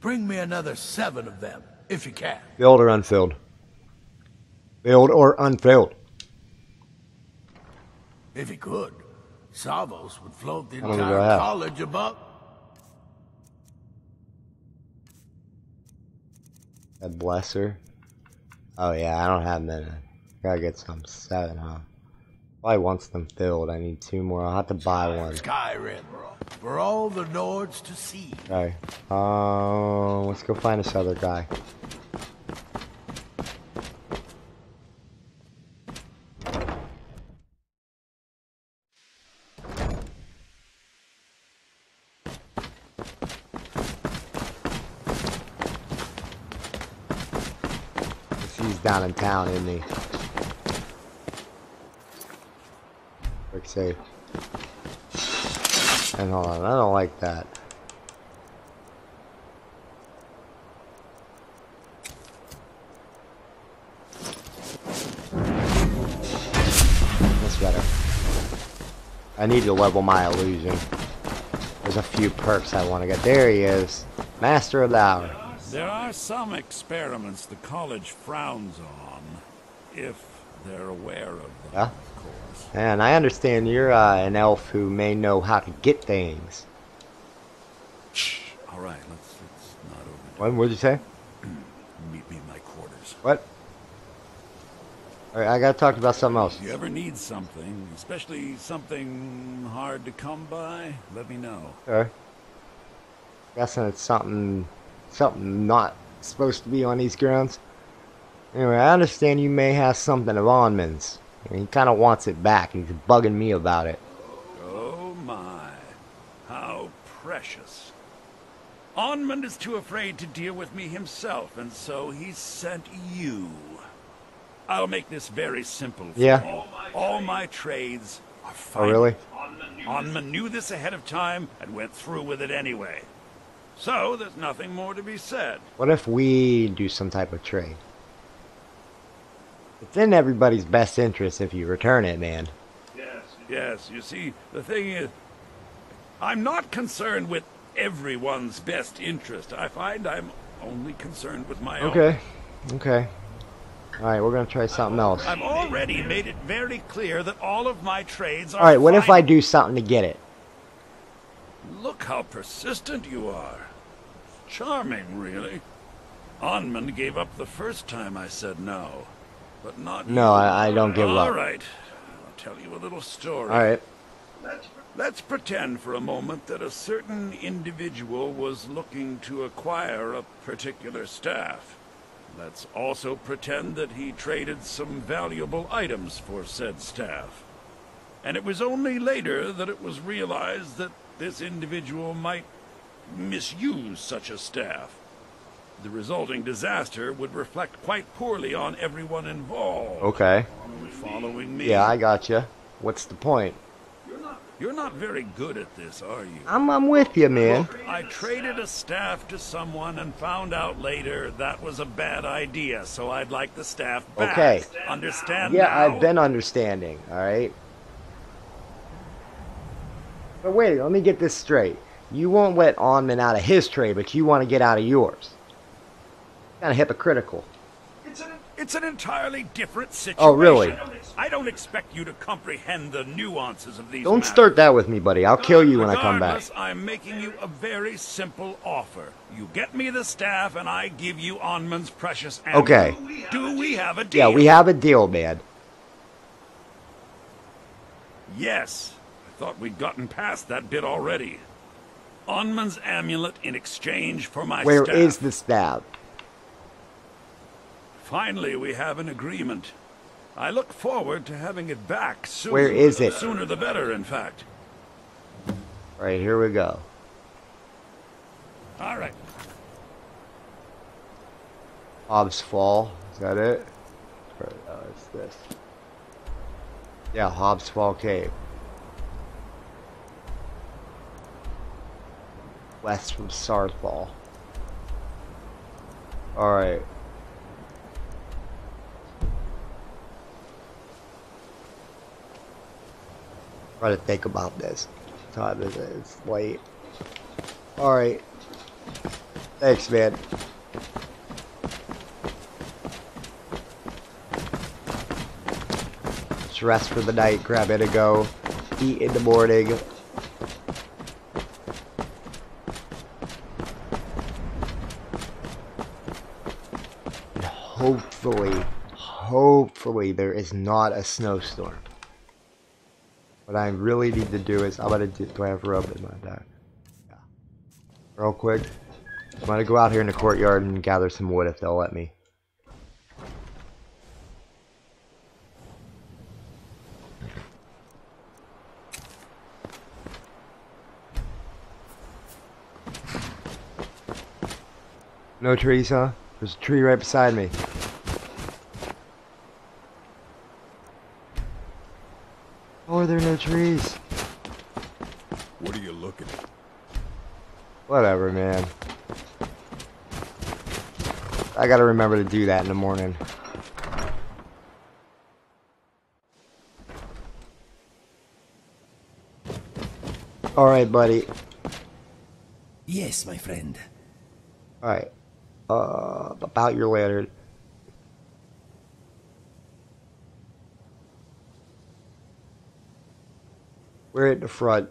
Bring me another seven of them, if you can. Filled or unfilled? Filled or unfilled? If he could. Salvos would float the How many do entire college above. A blesser? Oh yeah, I don't have many. Gotta get some seven, huh? Probably wants them filled. I need two more. I'll have to buy one. Skyrim. For all the Nords to see. Alright. Um, let's go find this other guy. He's down in town, isn't he? Quick save. And hold on, I don't like that. That's better. I need to level my illusion. There's a few perks I want to get. There he is. Master of the Hour. There are some experiments the college frowns on, if they're aware of them. Yeah? And I understand you're uh, an elf who may know how to get things. Shh. All right, let's, let's not over. What would you say? Meet me in my quarters. What? Alright, I gotta talk about something else. If you ever need something, especially something hard to come by, let me know. Okay. Guessing it's something, something not supposed to be on these grounds. Anyway, I understand you may have something of Onmund's. And he kind of wants it back, he's bugging me about it. Oh my, how precious. Onmund is too afraid to deal with me himself, and so he sent you. I'll make this very simple for Yeah. you. All my trades are Oh, really? Onmund knew this ahead of time and went through with it anyway. So there's nothing more to be said. What if we do some type of trade? It's in everybody's best interest if you return it, man. Yes, yes. You see, the thing is, I'm not concerned with everyone's best interest. I find I'm only concerned with my own. Okay. Okay. Alright, we're gonna try something else. I've already made it very clear that all of my trades are. Alright, what if I do something to get it? Look how persistent you are. Charming, really. Onmund gave up the first time I said no, but not. No. I- I don't give All up. right, I'll tell you a little story. Alright. Let's pretend for a moment that a certain individual was looking to acquire a particular staff. Let's also pretend that he traded some valuable items for said staff. And it was only later that it was realized that this individual might misuse such a staff. The resulting disaster would reflect quite poorly on everyone involved. Okay. You following me? Yeah, I gotcha. What's the point? You're not very good at this, are you? I'm, I'm with you, man. Look, I traded a staff to someone and found out later that was a bad idea, so I'd like the staff back. Okay. Understand Yeah, now? I've been understanding, alright? But wait, let me get this straight. You won't let Onmund out of his trade, but you want to get out of yours. Kind of hypocritical. It's an entirely different oh, situation. Oh, really? I don't expect you to comprehend the nuances of these Don't matters. start that with me, buddy. I'll kill you when I come back. Regardless, I'm making you a very simple offer. You get me the staff, and I give you Onmund's precious amulet. Okay. Do we have a deal? Yeah, we have a deal, man. Yes. Thought we'd gotten past that bit already. Onmund's amulet in exchange for my Where staff. is the stab? Finally, we have an agreement. I look forward to having it back soon. Where is it? The Sooner the better, in fact. Alright, here we go. All right. Hob's Fall. Is that it? Or, uh, it's this. Yeah, Hob's Fall Cave. West from Saarthal. Alright. Try to think about this. Time is it? It's late. Alright. Thanks, man. Just rest for the night, grab it and go. Eat in the morning. And hopefully, hopefully there is not a snowstorm. What I really need to do is, I'm gonna do, do I have rub in my bag? Yeah. Real quick. I'm gonna go out here in the courtyard and gather some wood if they'll let me. No trees, huh? There's a tree right beside me. Oh, are there no trees? What are you looking at? Whatever, man. I gotta remember to do that in the morning. Alright, buddy. Yes, my friend. Alright. Uh, about your lantern. We're at the front.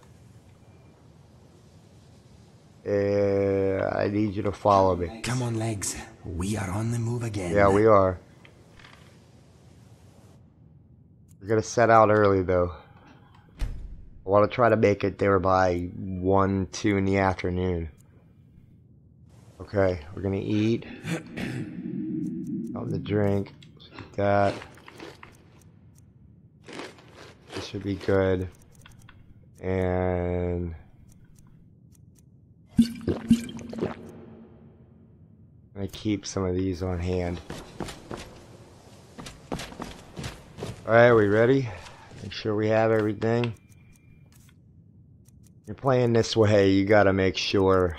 Uh, I need you to follow me. Come on, legs. We are on the move again. Yeah, we are. We're gonna set out early though. I want to try to make it there by 1, 2 in the afternoon. Okay, we're gonna eat. Something to drink. Get that. This should be good. And I keep some of these on hand. Alright, are we ready? Make sure we have everything. You're playing this way, you gotta make sure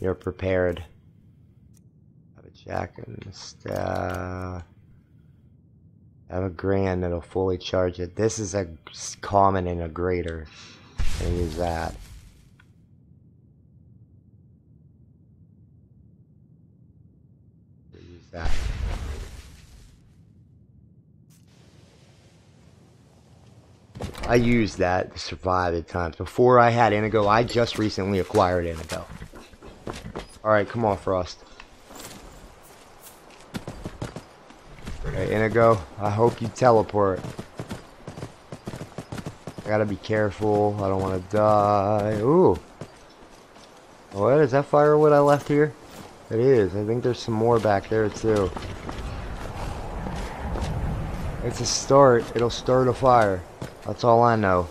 you're prepared. Have a jack and a staff. Have a grand that'll fully charge it. This is a common in a grader. And use that. Use that. I used that to survive at times. Before I had Inigo, I just recently acquired Inigo. Alright, come on, Frost. Okay, Inigo, I hope you teleport. I gotta be careful. I don't want to die. Ooh. What? Is that firewood I left here? It is. I think there's some more back there, too. It's a start. It'll start a fire. That's all I know.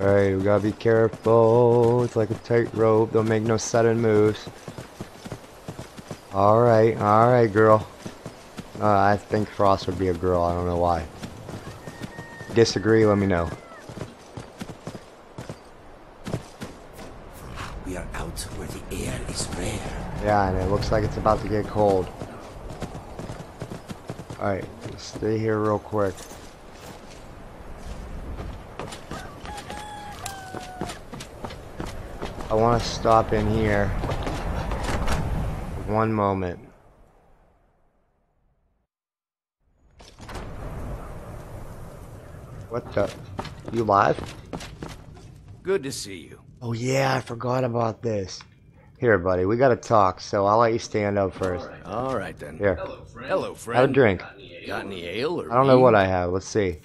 Alright, we gotta be careful. It's like a tightrope. Don't make no sudden moves. Alright, alright, girl. Uh, I think Frost would be a girl. I don't know why. Disagree, let me know. We are out where the air is rare. Yeah, and it looks like it's about to get cold. Alright, stay here real quick. I want to stop in here. One moment. What the? You live? Good to see you. Oh yeah, I forgot about this. Here, buddy, we gotta talk, so I'll let you stand up first. All right then. Here. Hello, friend. Have a drink. Got any ale or I don't know what I have. Let's see.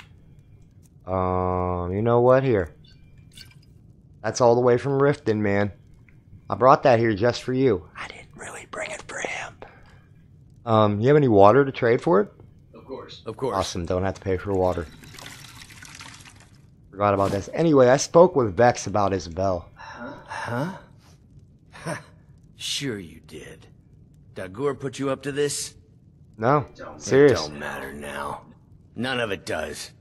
Um, you know what? Here. That's all the way from Riften, man. I brought that here just for you. I didn't really bring it for him. Um, you have any water to trade for it? Of course. Of course. Awesome. Don't have to pay for water. Forgot about this. Anyway, I spoke with Vex about Isabelle. Huh? huh? Sure you did. Dagur put you up to this? No, serious. It don't matter now. None of it does.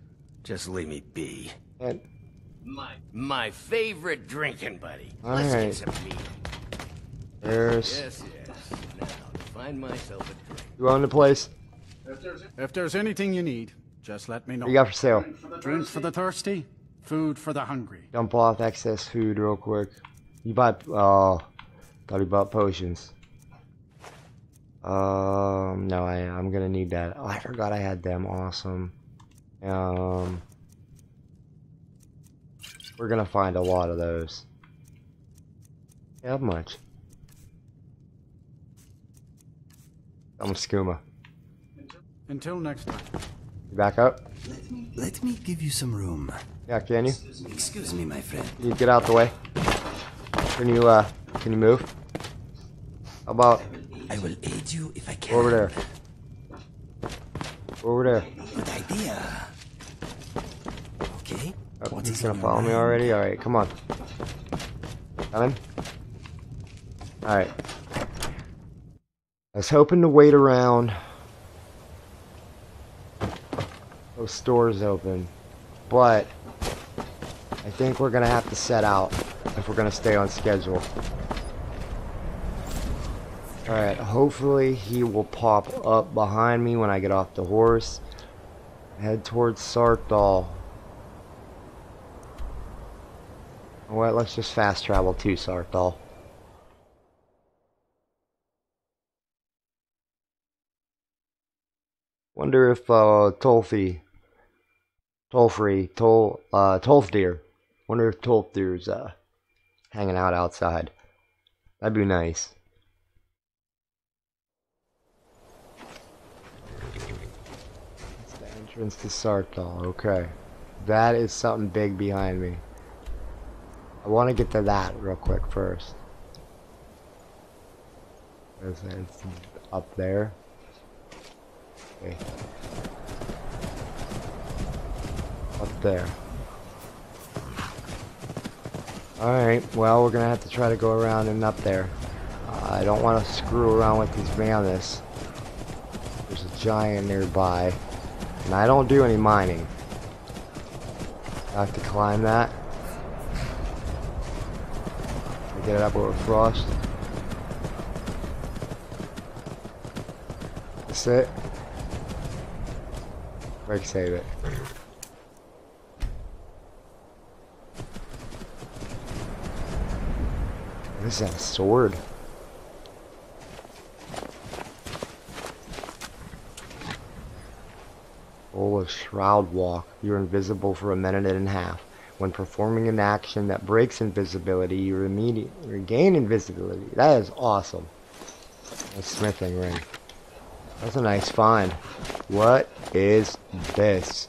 Just leave me be. And My my favorite drinking buddy. All Let's right. get some beer. There's Yes, yes. Now to find myself a drink. you own the place. If there's anything you need, just let me know. What you got for sale? Drink for the thirsty, food for the hungry. Dump off excess food real quick. You buy oh thought you bought potions. Um no I I'm gonna need that. Oh I forgot I had them. Awesome. Um we're gonna find a lot of those. Yeah, how much? I'm skooma. Until next time. You back up? Let me give you some room. Yeah, can you? Excuse me, my friend. You get out the way. Can you uh can you move? How about I will aid you if I can. over there? Over there. Good idea. Okay. Oh, What he's gonna follow me already? Alright, come on. Coming? Alright. I was hoping to wait around. Those stores open. But I think we're gonna have to set out if we're gonna stay on schedule. Alright, hopefully he will pop up behind me when I get off the horse. Head towards know What? Let's just fast travel to Saarthal. Wonder if uh, Tolfi, Tolfree, Tol, uh, Tolfdir. Wonder if Tolfdir's uh, hanging out outside. That'd be nice. That's the entrance to Saarthal. Okay, that is something big behind me. I want to get to that real quick first. It's up there. Okay. Up there. Alright, well, we're gonna have to try to go around and up there. Uh, I don't want to screw around with these mammoths. There's a giant nearby. And I don't do any mining. I have to climb that. Get it up over frost. That's it. Quick save it. What is that, a sword? Oh, Roll of Shroud Walk. You're invisible for a minute and a half. When performing an action that breaks invisibility, you regain invisibility. That is awesome. A smithing ring. That's a nice find. What is this?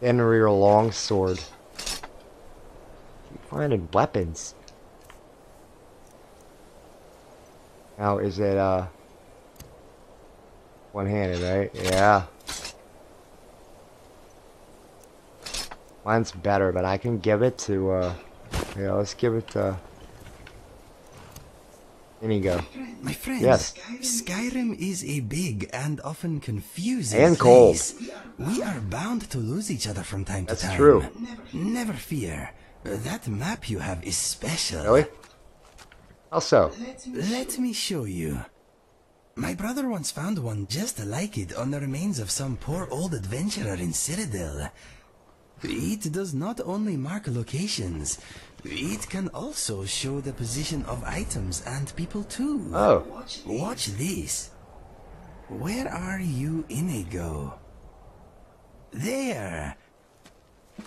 Fenrir longsword. Keep finding weapons. Now is it uh one-handed, right? Yeah. Mine's better, but I can give it to uh yeah, let's give it to Inigo. My friend, Yes. Skyrim is a big and often confusing And cold. place. We are bound to lose each other from time That's to time. That's true. Never fear. That map you have is special. Really? Also, Let me show you. My brother once found one just like it on the remains of some poor old adventurer in Citadel. It does not only mark locations, it can also show the position of items and people too. Oh. Watch this. Where are you, Inigo? There.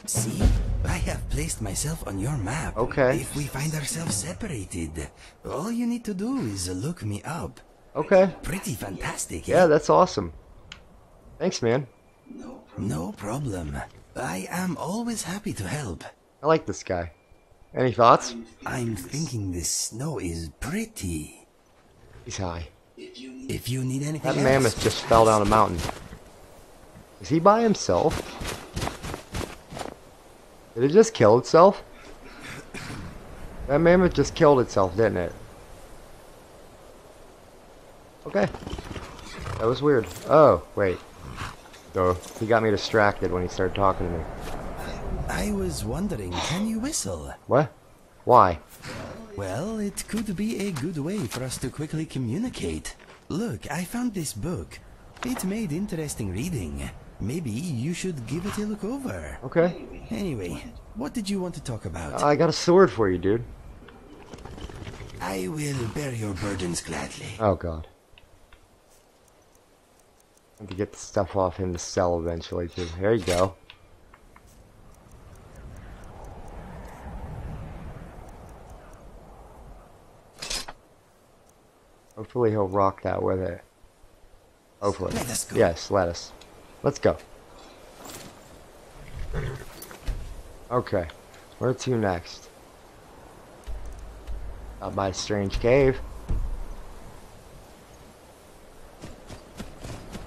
See, I have placed myself on your map. Okay. If we find ourselves separated, all you need to do is look me up. okay. Pretty fantastic. eh? Yeah, that's awesome. Thanks, man. No problem. I am always happy to help. I like this guy. Any thoughts? I'm thinking the snow is pretty. He's high. If you need anything That else, mammoth just fell down a mountain. Is he by himself? Did it just kill itself? That mammoth just killed itself, didn't it? Okay. That was weird. Oh, wait. Oh, he got me distracted when he started talking to me. I was wondering, can you whistle? What? Why? Well, it could be a good way for us to quickly communicate. Look, I found this book. It made interesting reading. Maybe you should give it a look over. Okay. Anyway, what did you want to talk about? I got a sword for you, dude. I will bear your burdens gladly. Oh, God. I have to get the stuff off in the cell eventually, too. There you go. Hopefully he'll rock that with it. Hopefully. Let us go. Yes, let us. Let's go. Okay. Where to next? Out by strange cave.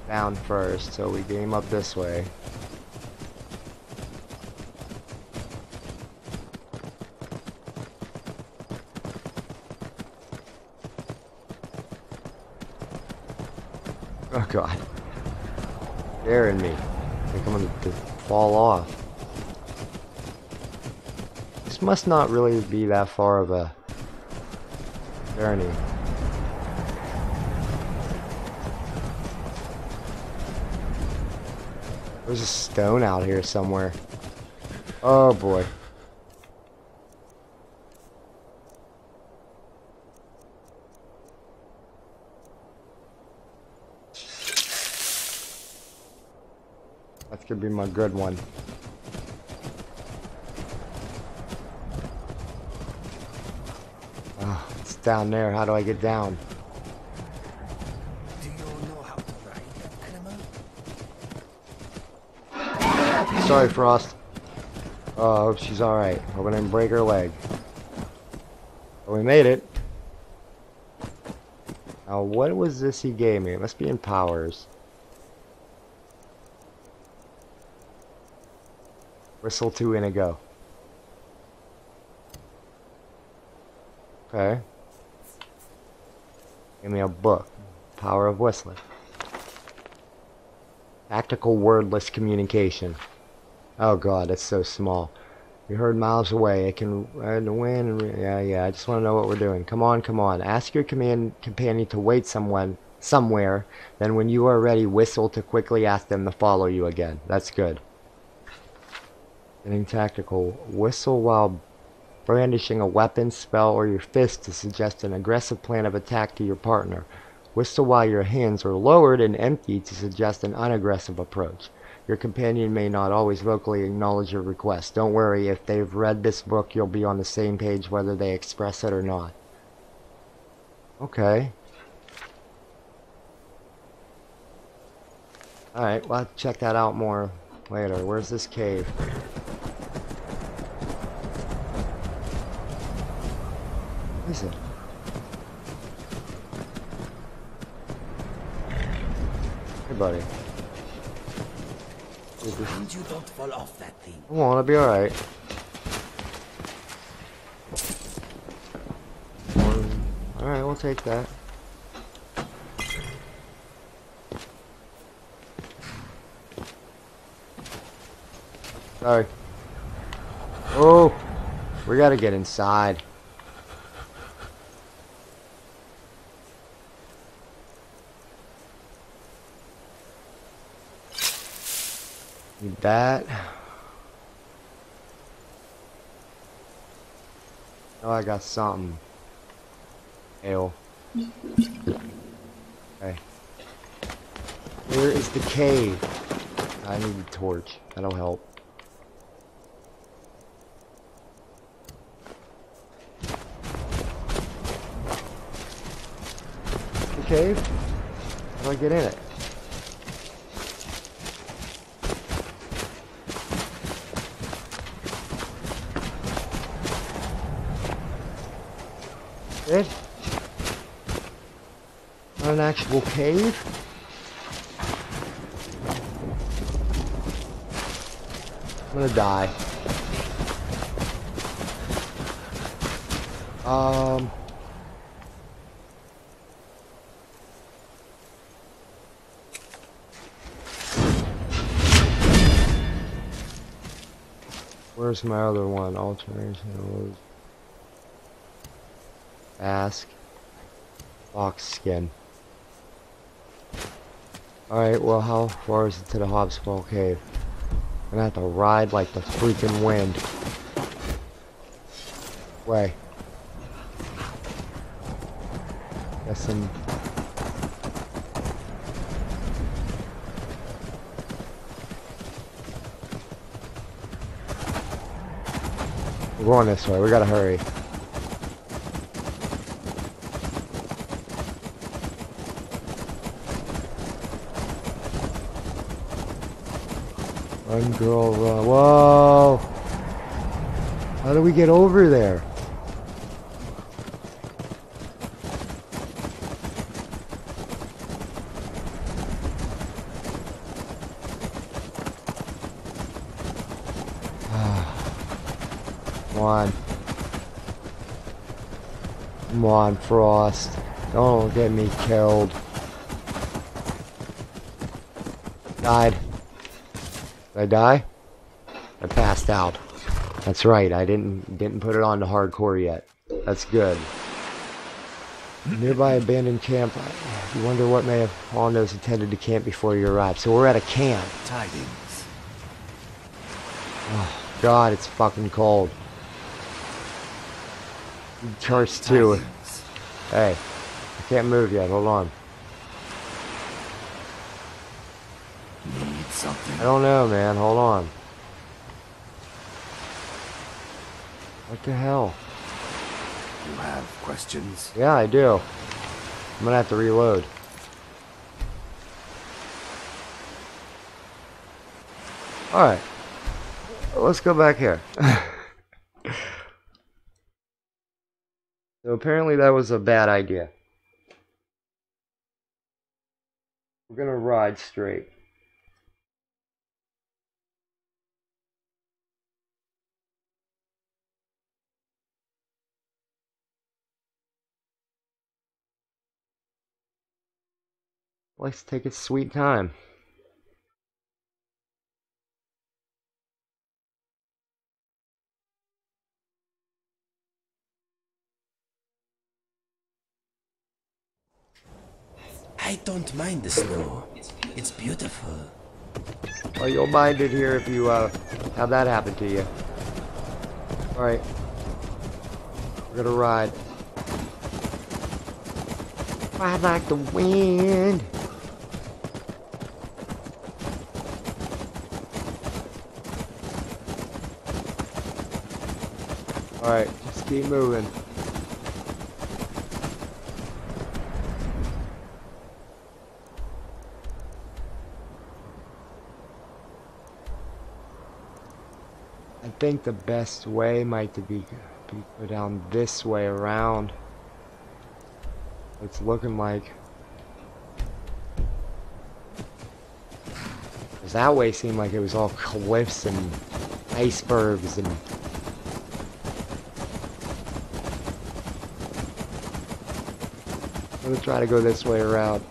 Down first, so we game up this way. Oh god. Scaring me. Think I'm gonna fall off. This must not really be that far of a journey. There's a stone out here somewhere. Oh boy. Gonna be my good one. Oh, it's down there. How do I get down? Do you know how to ride that animal? Sorry, Frost. Oh, I hope she's alright. Hope I didn't break her leg. But we made it. Now, what was this he gave me? It must be in powers. Whistle to go. Okay. Give me a book. Power of Whistling. Tactical wordless communication. Oh god, it's so small. You heard miles away. It can the wind. Yeah, yeah. I just want to know what we're doing. Come on, come on. Ask your command companion to wait someone somewhere. Then, when you are ready, whistle to quickly ask them to follow you again. That's good. Getting tactical. Whistle while brandishing a weapon, spell, or your fist to suggest an aggressive plan of attack to your partner. Whistle while your hands are lowered and empty to suggest an unaggressive approach. Your companion may not always vocally acknowledge your request. Don't worry, if they've read this book, you'll be on the same page whether they express it or not. Okay. Alright, well, I'll check that out more later. Where's this cave? What is it? Hey, buddy. And you don't fall off that thing. Come on, I'll be alright. Alright, we'll take that. Sorry. Oh! We gotta get inside. Need that. Oh, I got something. Ale. Okay. Where is the cave? I need a torch. That'll help. The cave? How do I get in it? it. Not an actual cave. I'm gonna die. Um... Where's my other one? Alternation Ask. Fox skin. Alright, well how far is it to the Hob's Fall Cave? I'm gonna have to ride like the freaking wind. Way. Guessing. We're going this way, we gotta hurry. Run, girl, run. Whoa! How do we get over there? Come on. Come on, Frost. Don't get me killed. Died. Did I die? I passed out. That's right, I didn't didn't put it on to hardcore yet. That's good. Nearby abandoned camp. You wonder what may have all those attended to camp before you arrived. So we're at a camp. Tidings. Oh, God, it's fucking cold. Charge two. Hey, I can't move yet. Hold on. Need something. I don't know, man. Hold on. What the hell? You have questions? Yeah, I do. I'm gonna have to reload. Alright. Let's go back here. so apparently that was a bad idea. We're gonna ride straight. Let's take its sweet time. I don't mind the snow. It's beautiful. Well, you'll mind it here if you uh, have that happen to you. Alright. We're gonna ride. Ride like the wind. Alright, just keep moving. I think the best way might to be, be go down this way around. It's looking like. Cause that way seemed like it was all cliffs and icebergs and. I'm gonna try to go this way around.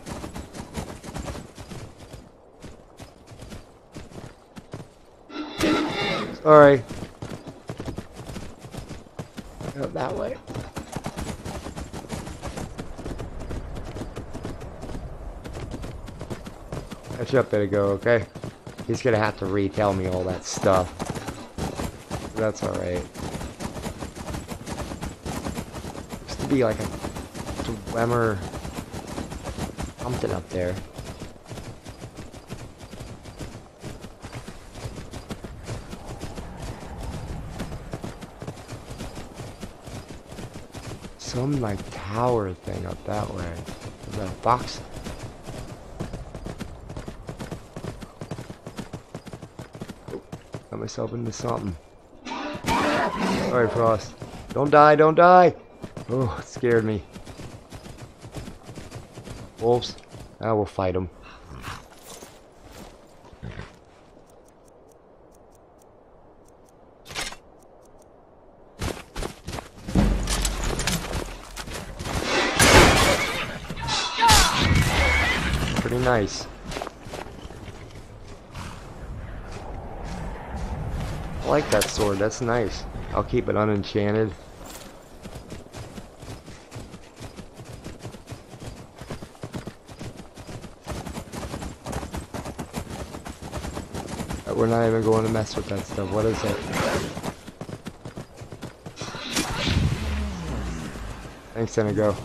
Sorry. Go that way. Catch up there to go, okay? He's gonna have to retell me all that stuff. That's alright. Used to be like a swimmer something up there. Some like tower thing up that way. Is that a box? Got myself into something. Sorry, Frost. Don't die, don't die! Oh, it scared me. Wolves? Ah, I will fight them. Pretty nice. I like that sword. That's nice. I'll keep it unenchanted. We're not even going to mess with that stuff. What is it? Thanks, Inigo.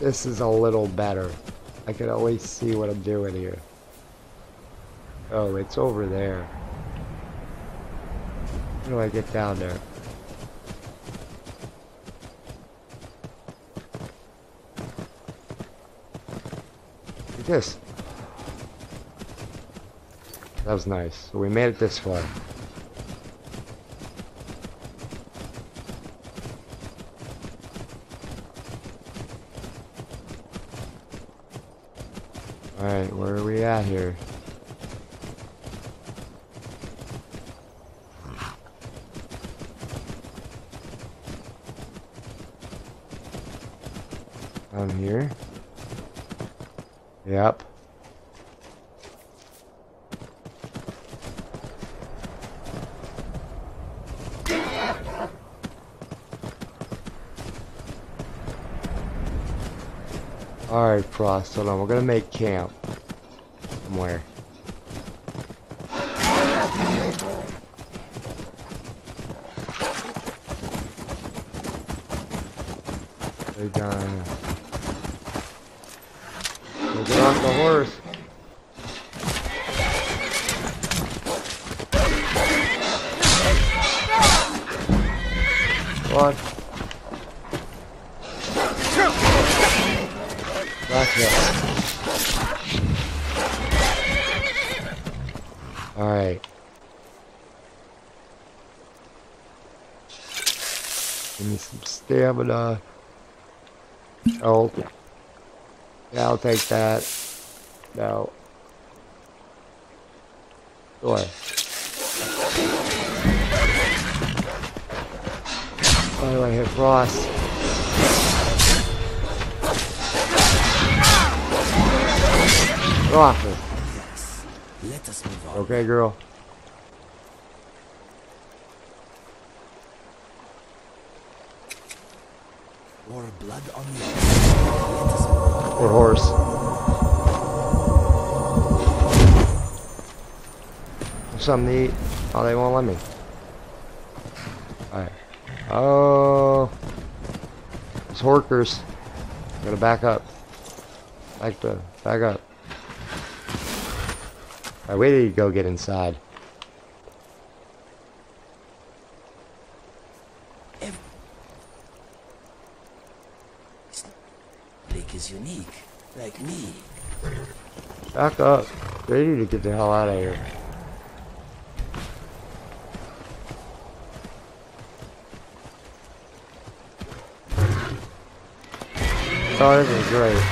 This is a little better. I can at least see what I'm doing here. Oh, it's over there. Do I get down there? Like this. That was nice. We made it this far. Alright, where are we at here? Down here? Yep. Frost, hold on. We're gonna make camp. Somewhere. Take that. No. Sure. Why do I hit Frost? Go off it. Let us move on. Okay, girl. Blood on the Or horse. Something to eat. Oh, they won't let me. Alright. Oh. It's Horkers. Gotta back up. Back to back up. Where did you go get inside? Blake is unique, like me. Back up. Ready to get the hell out of here. Oh, this is great.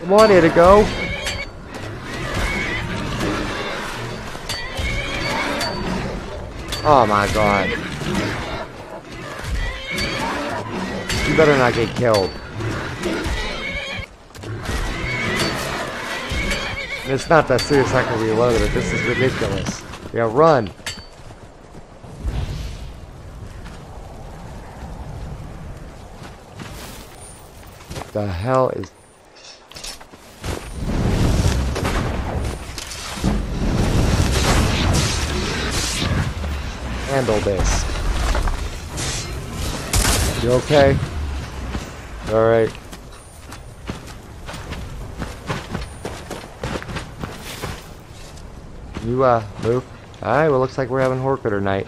Come on, here to go. Oh my god. You better not get killed. It's not that serious I can reload it. This is ridiculous. Yeah, run. The hell is... Handle this. You okay? Alright. You, uh, move. Alright, well, looks like we're having Horkader night.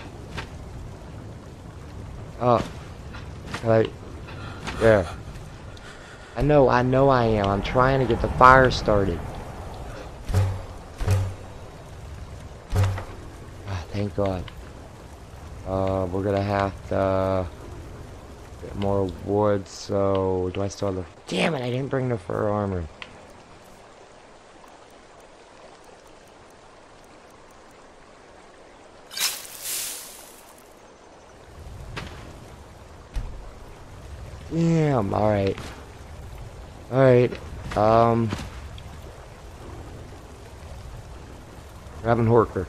Oh. Right. yeah. I know, I know I am. I'm trying to get the fire started. Ah, thank God. Uh, we're gonna have to get more wood, so do I still have the... Damn it, I didn't bring the fur armor. Damn, alright. Alright, um... Robin Horker.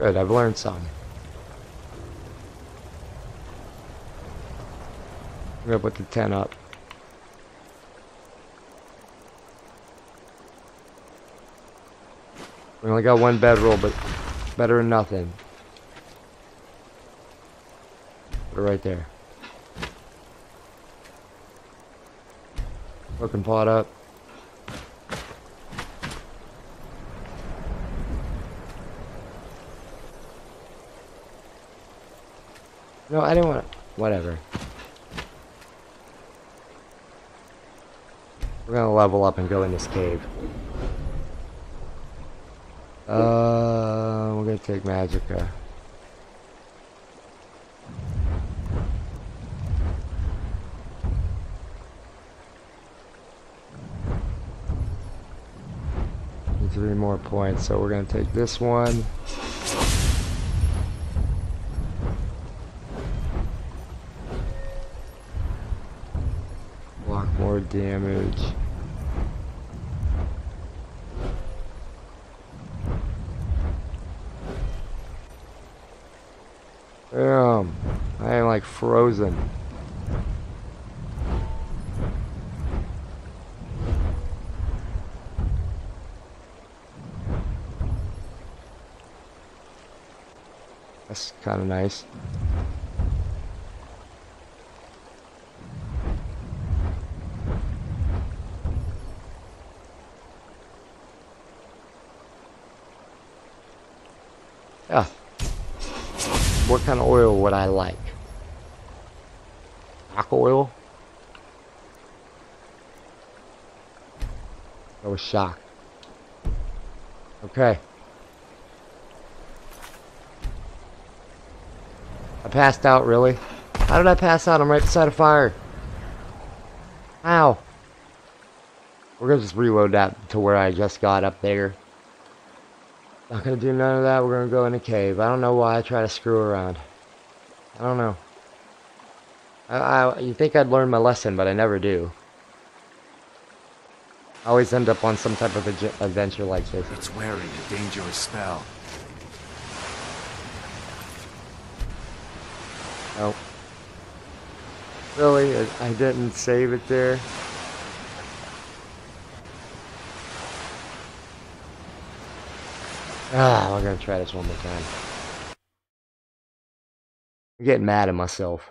Good, I've learned some. I'm gonna put the 10 up. We only got one bedroll, but better than nothing. Put it right there. Cooking pot up. No, I didn't want to. Whatever. We're gonna level up and go in this cave. Uh, we're gonna take Magicka. Three more points, so we're gonna take this one. Damage. Damn, I am like frozen. That's kind of nice. Yeah. What kind of oil would I like? Aqua oil? I was shocked. Okay. I passed out, really? How did I pass out? I'm right beside a fire. How? We're gonna just reload that to where I just got up there. Not gonna do none of that. We're gonna go in a cave. I don't know why I try to screw around. I don't know. I, I you think I'd learn my lesson, but I never do. I always end up on some type of adventure like this. It's wearing a dangerous spell. Nope. Really? I, I didn't save it there. Ah, I'm gonna try this one more time. I'm getting mad at myself.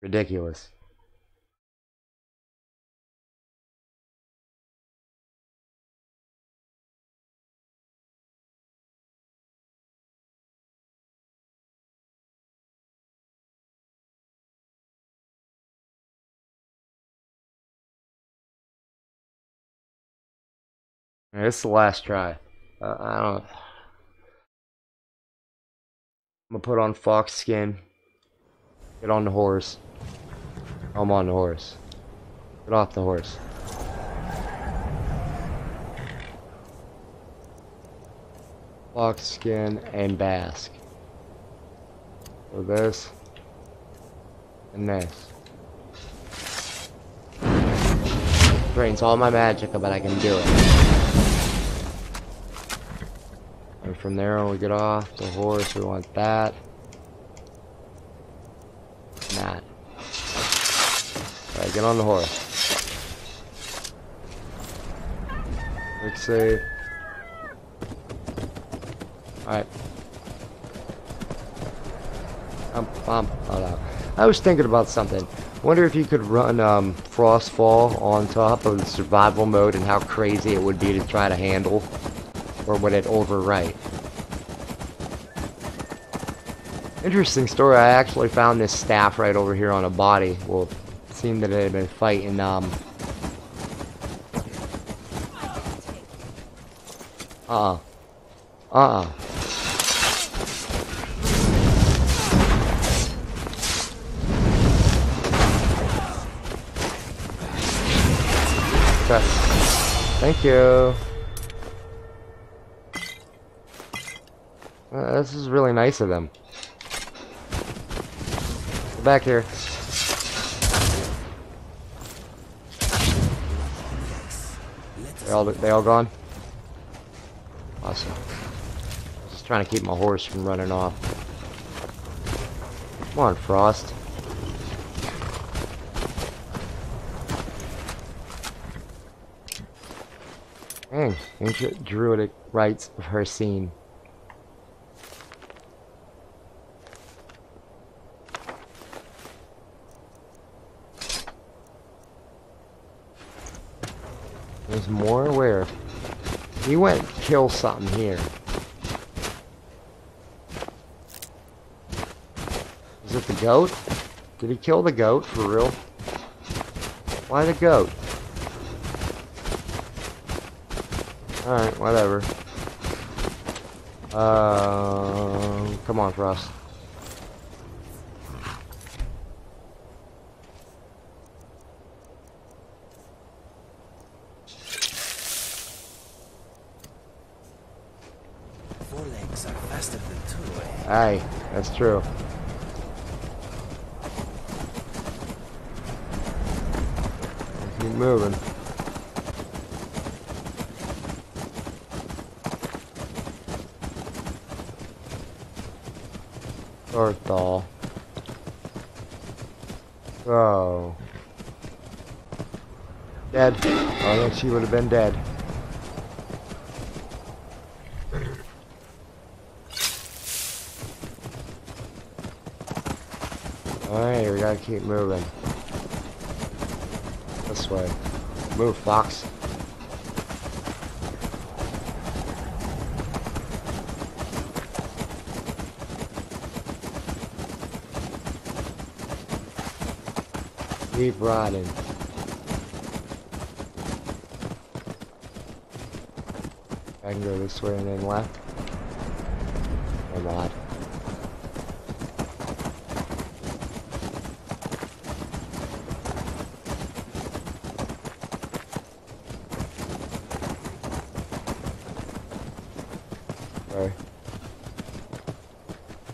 Ridiculous. Is the last try. Uh, I don't. I'm gonna put on fox skin. Get on the horse. I'm on the horse. Get off the horse. Fox skin and bask. So this and this. Drains all my magic, but I can do it. And from there when we get off the horse, we want that. That. Alright, get on the horse. Quick save. Alright. Um, um, I was thinking about something. Wonder if you could run um, Frostfall on top of the survival mode and how crazy it would be to try to handle. Or would it overwrite? Interesting story. I actually found this staff right over here on a body. Well, it seemed that it had been fighting, um... Uh-uh. Uh-uh. Okay. Thank you. Uh, this is really nice of them. Back here. They all they all gone? Awesome. Just trying to keep my horse from running off. Come on, Frost. Dang, ancient druidic rites of her There's more where? He went kill something here. Is it the goat? Did he kill the goat for real? Why the goat? Alright, whatever. Uh, come on, Frost. Four legs are faster than two. Aye, that's true. Keep moving. Earthall. Oh. Dead. Oh, then she would have been dead. Alright, we gotta keep moving. This way. Move, Fox. Keep riding. I can go this way and then left. Or not. Okay.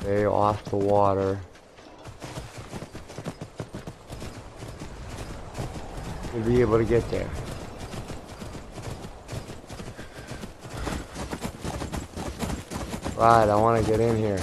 Stay off the water. to be able to get there. Right, I want to get in here.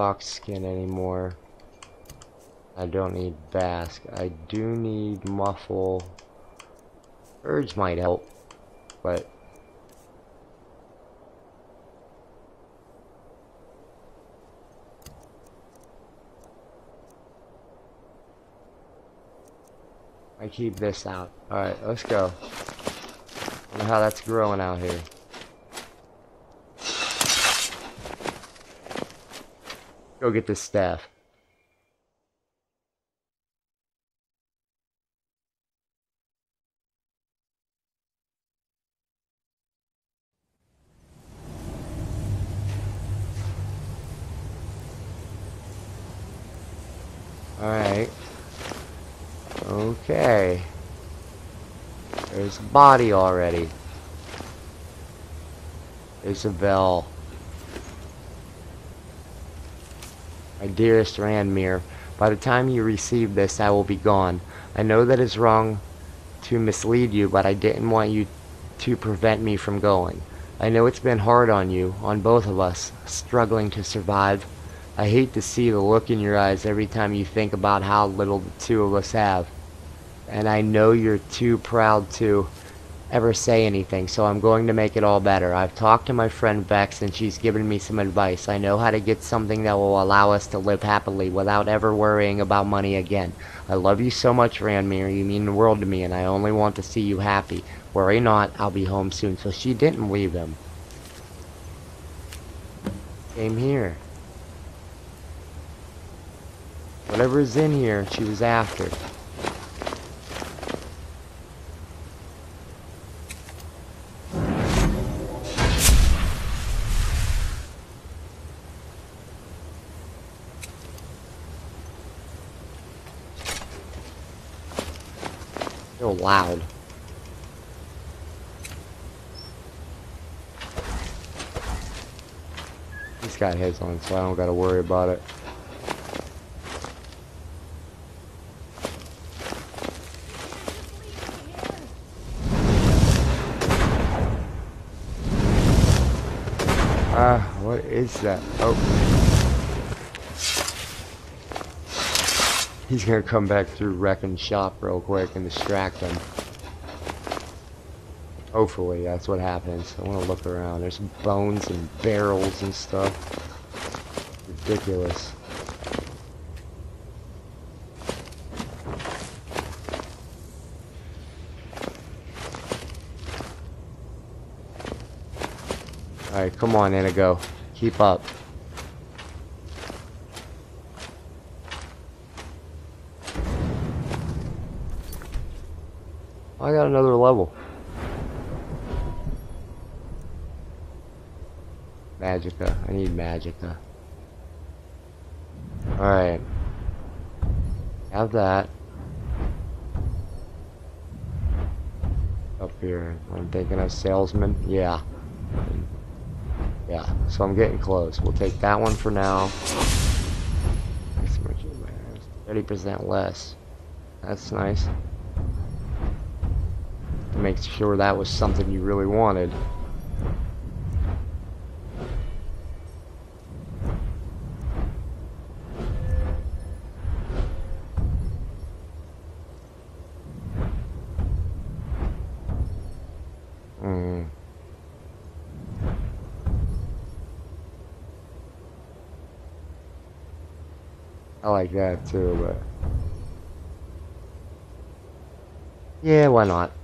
Fox skin anymore. I don't need Bast. I do need muffle. Urge might help, but I keep this out. Alright, let's go. I how that's growing out here. Go get this staff. Alright. Okay. There's a body already. Isabelle. My dearest Ranmir, by the time you receive this, I will be gone. I know that it's wrong to mislead you, but I didn't want you to prevent me from going. I know it's been hard on you, on both of us, struggling to survive. I hate to see the look in your eyes every time you think about how little the two of us have. And I know you're too proud to ever say anything, so I'm going to make it all better. I've talked to my friend Vex and she's given me some advice. I know how to get something that will allow us to live happily without ever worrying about money again. I love you so much, Ranmir. You mean the world to me and I only want to see you happy. Worry not, I'll be home soon. So she didn't leave him. Came here. Whatever is in here, she was after. Loud. He's got his on, so I don't gotta worry about it. Ah, uh, what is that? Oh. He's gonna come back through wreck and shop real quick and distract him. Hopefully, that's what happens. I want to look around. There's bones and barrels and stuff. Ridiculous. Alright, come on, Inigo. Keep up. I got another level. Magicka. I need Magicka. Alright. Have that. Up here. I'm thinking of salesman. Yeah. Yeah. So I'm getting close. We'll take that one for now. 30% less. That's nice. To make sure that was something you really wanted. Mm. I like that too, but... Yeah, why not?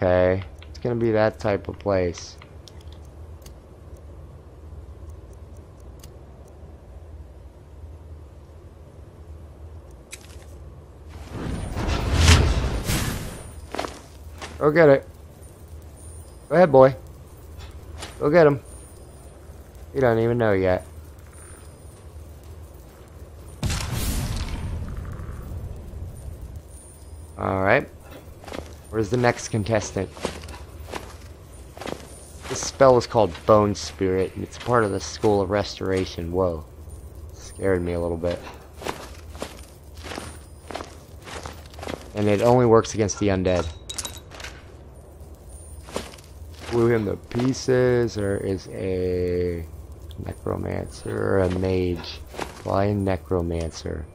Okay, it's gonna be that type of place. Go get it. Go ahead, boy. Go get him. You don't even know yet. Where's the next contestant? This spell is called Bone Spirit, and it's part of the School of Restoration. Whoa. Scared me a little bit. And it only works against the undead blew him to pieces, or is a necromancer or a mage? Flying necromancer.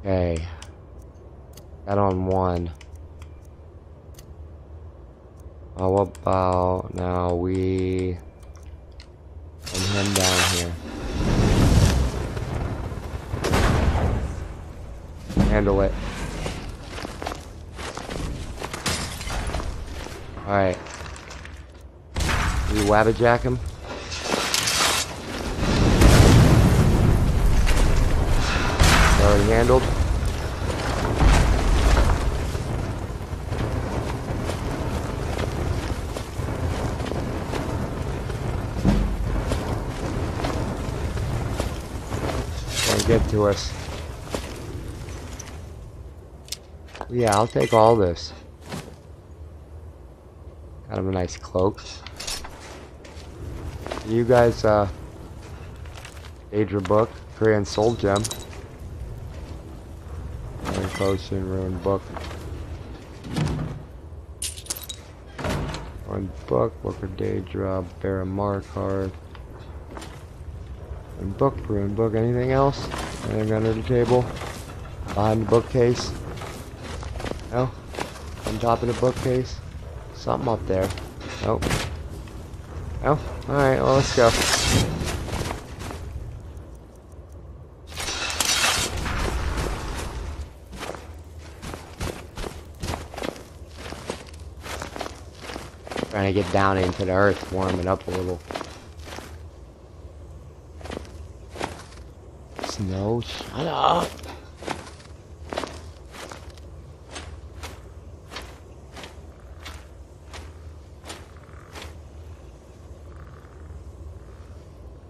Okay. Got on one. Oh, How about now we send him down here. Handle it. Alright. We wabbajack him. Already handled. Can't get to us. Yeah, I'll take all this. Got him a nice cloak. You guys, uh, Daedra book, Korean soul gem. Iron potion, ruined book. One book, Booker Daedra, Baron Markarth. And book, Ruin book, anything else? Anything under the table? Behind the bookcase? No? On top of the bookcase? Something up there. Nope. Oh, alright, well let's go. Trying to get down into the earth, warm it up a little. Snow, shut up!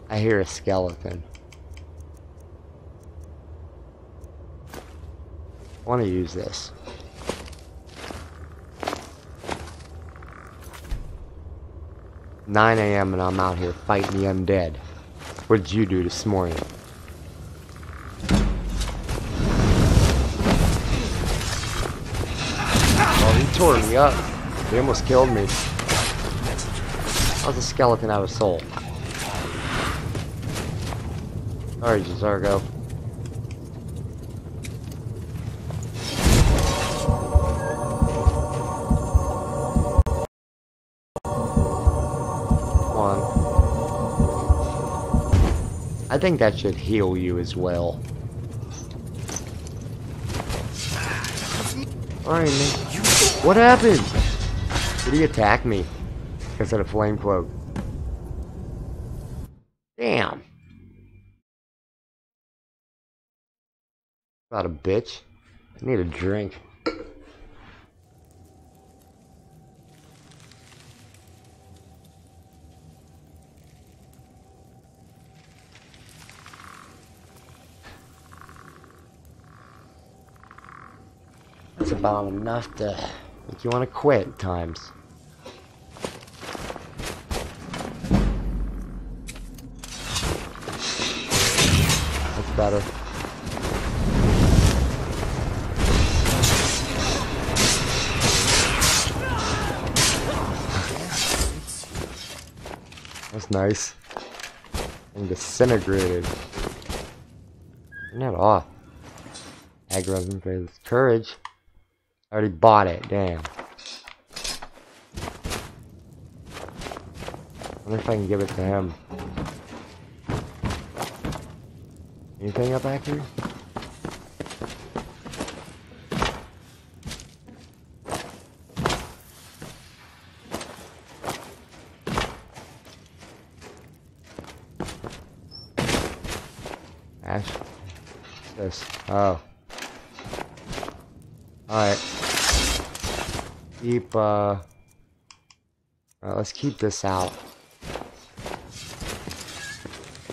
I hear a skeleton. I want to use this. Nine AM and I'm out here fighting the undead. What did you do this morning? Tore me up. He almost killed me. How's a skeleton have a soul? Come on. I think that should heal you as well. Alright, man. What happened? Did he attack me? Because of the flame cloak. Damn. About a bitch. I need a drink. That's about enough to you want to quit at times. That's better. That's nice. And disintegrated. Turn that off. Aggression phase. Courage. I already bought it. Damn. wonder if I can give it to him. Anything up back here? Uh... Alright, let's keep this out.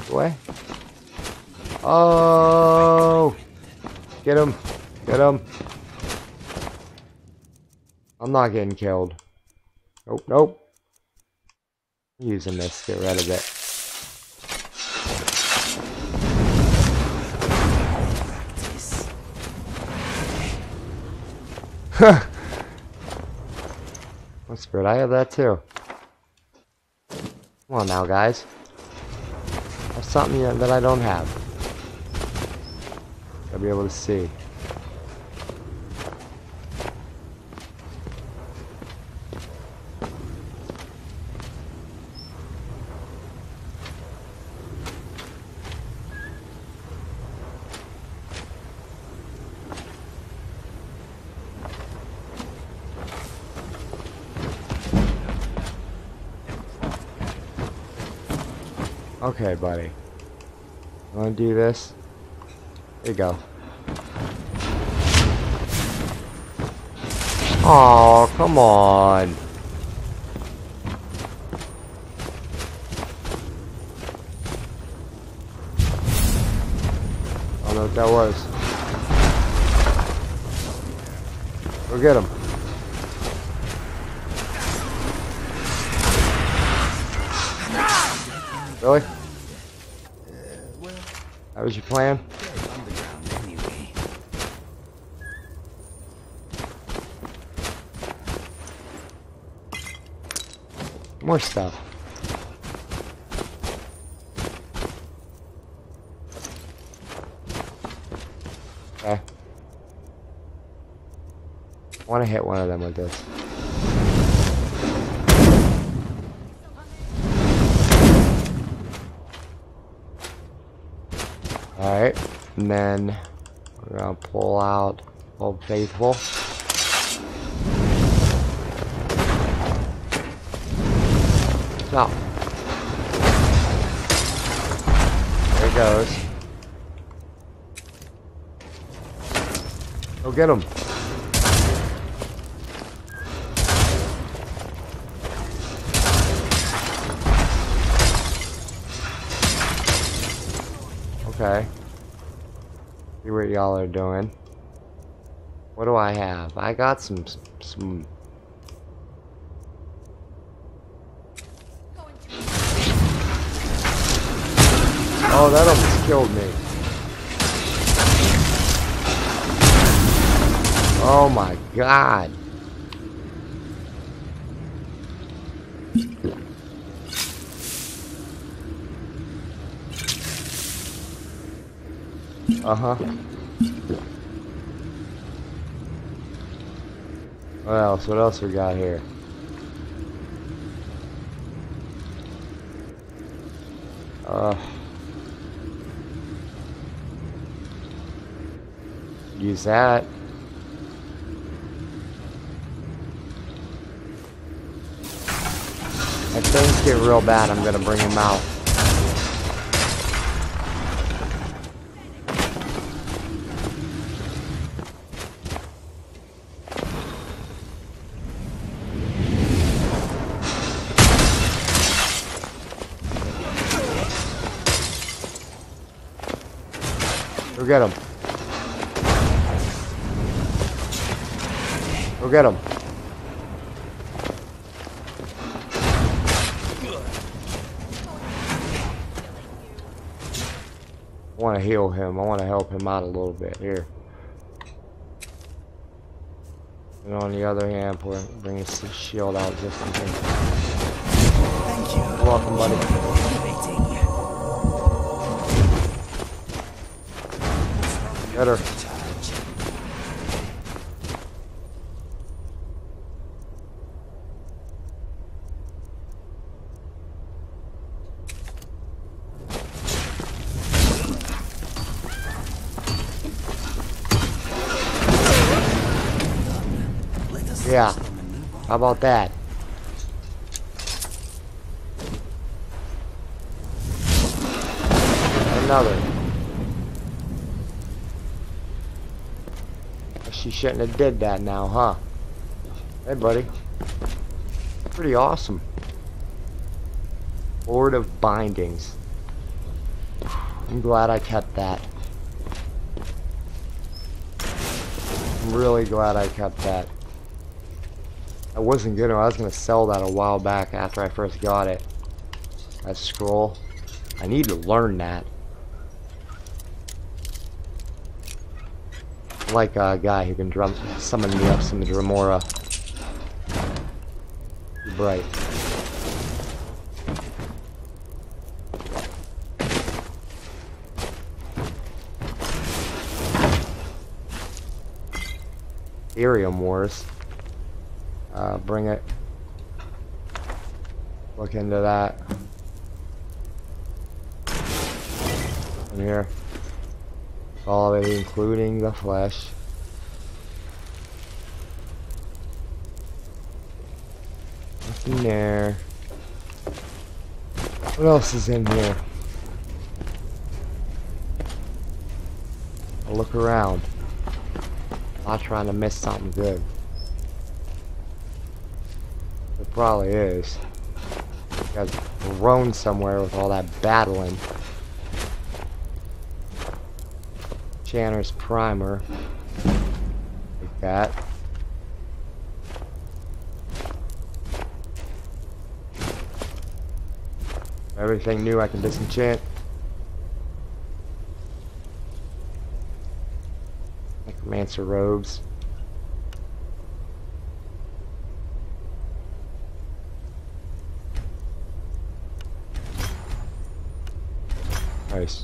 Away. Oh! Get him! Get him! I'm not getting killed. Nope, nope. I'm using this, get rid of it. Good? I have that too. Come on now, guys. Have something that I don't have. I'll be able to see. Okay, buddy. Wanna do this? There you go. Oh, come on. I don't know what that was. Go get him. Really? That was your plan? More stuff. Okay. I want to hit one of them with this. And then we're gonna pull out Old Faithful. Stop. There he goes. Go get him. Okay. Y'all are doing. What do I have? I got some some Oh, that almost killed me. Oh my god. Uh-huh. What else? What else we got here? Uh... Use that. If things get real bad, I'm gonna bring him out. Get him. Go get him. I want to heal him. I want to help him out a little bit here. And on the other hand, bring his shield out just in case. Thank you. You're welcome, buddy. Her. Yeah. How about that? Another. She shouldn't have did that now, huh? Hey, buddy. Pretty awesome. Board of Bindings. I'm glad I kept that. I'm really glad I kept that. I wasn't gonna, I was gonna sell that a while back after I first got it. That scroll. I need to learn that. Like a guy who can drum summon me up some Dremora. Bright. Irium Wars. Uh, bring it. Look into that. In here. It, including the flesh. Nothing there. What else is in here? I'll look around. Not trying to miss something good. It probably is. Got thrown somewhere with all that battling. Enchanter's primer. Like that. Everything new I can disenchant. Necromancer robes. Nice.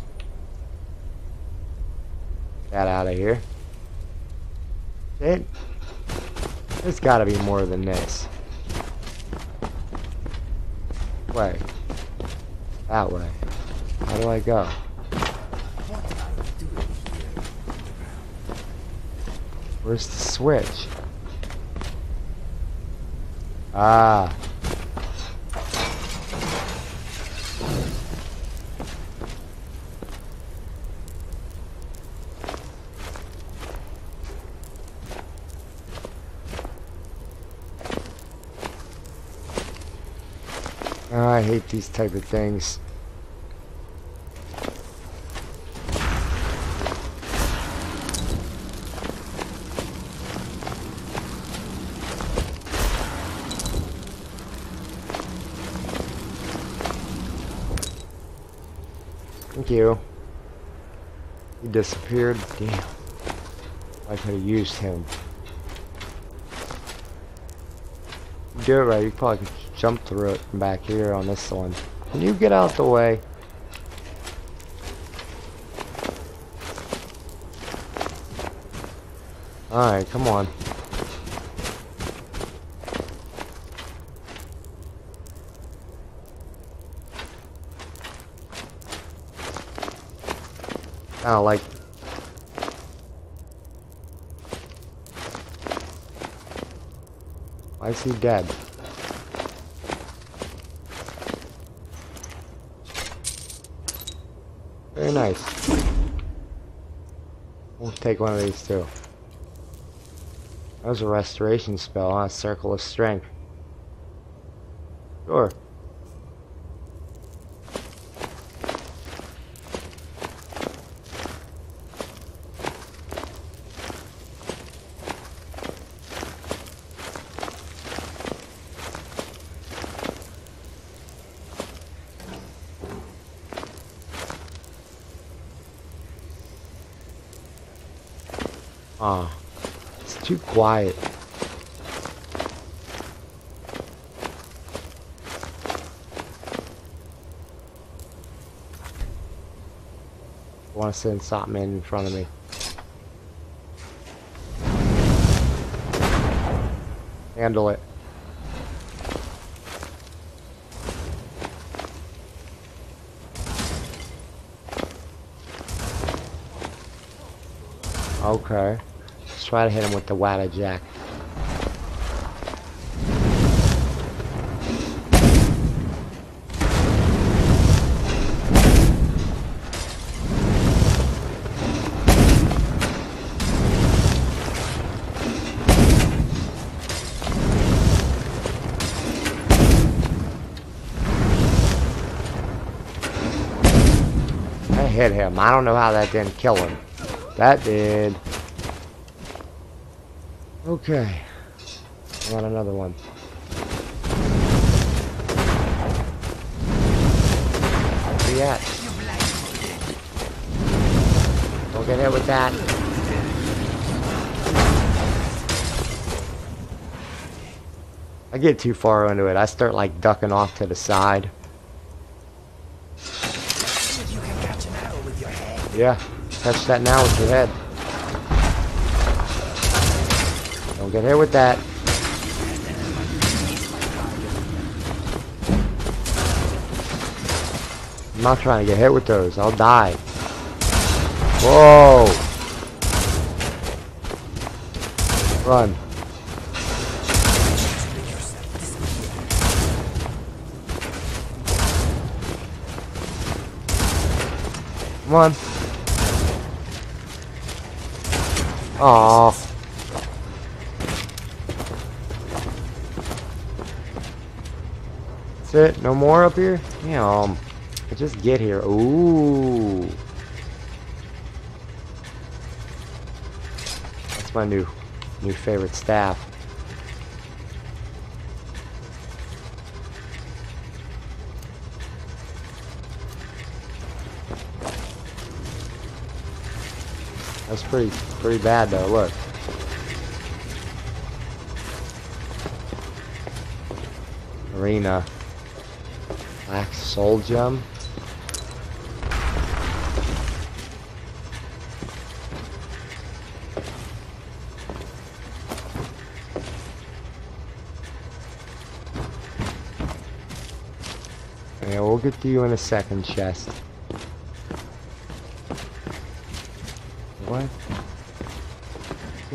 That out of here. It. There's got to be more than this. Way. That way. How do I go? Where's the switch? Ah. Oh, I hate these type of things. Thank you. He disappeared. Damn. I could have used him. Do it right. You probably could jump through it back here on this one. Can you get out the way? Alright, come on. Kinda like Why is he dead? Very nice. We'll take one of these too. That was a restoration spell, huh? Circle of Strength. Sure. Ah, it's too quiet. I want to send something in front of me. Handle it. Okay. Let's try to hit him with the Wabbajack. I hit him. I don't know how that didn't kill him. That did. Okay. I want another one. Where at? Don't get hit with that. I get too far into it. I start like ducking off to the side. Yeah, catch that now with your head. Don't get hit with that. I'm not trying to get hit with those. I'll die. Whoa. Run. Come on. Aww. That's it? No more up here? Damn. I just get here. Ooh. That's my new new favorite staff. pretty, pretty bad though, look. Arena. Black Soul Gem. Yeah, we'll get to you in a second, chest.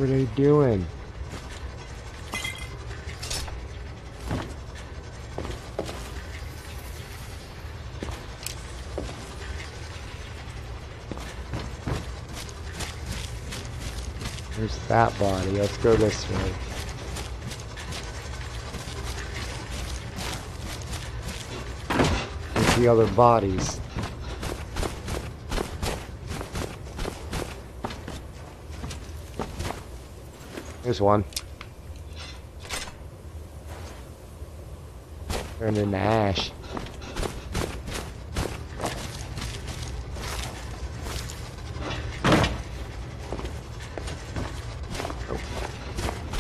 What are they doing? There's that body. Let's go this way. There's the other bodies. There's one. Turned into ash.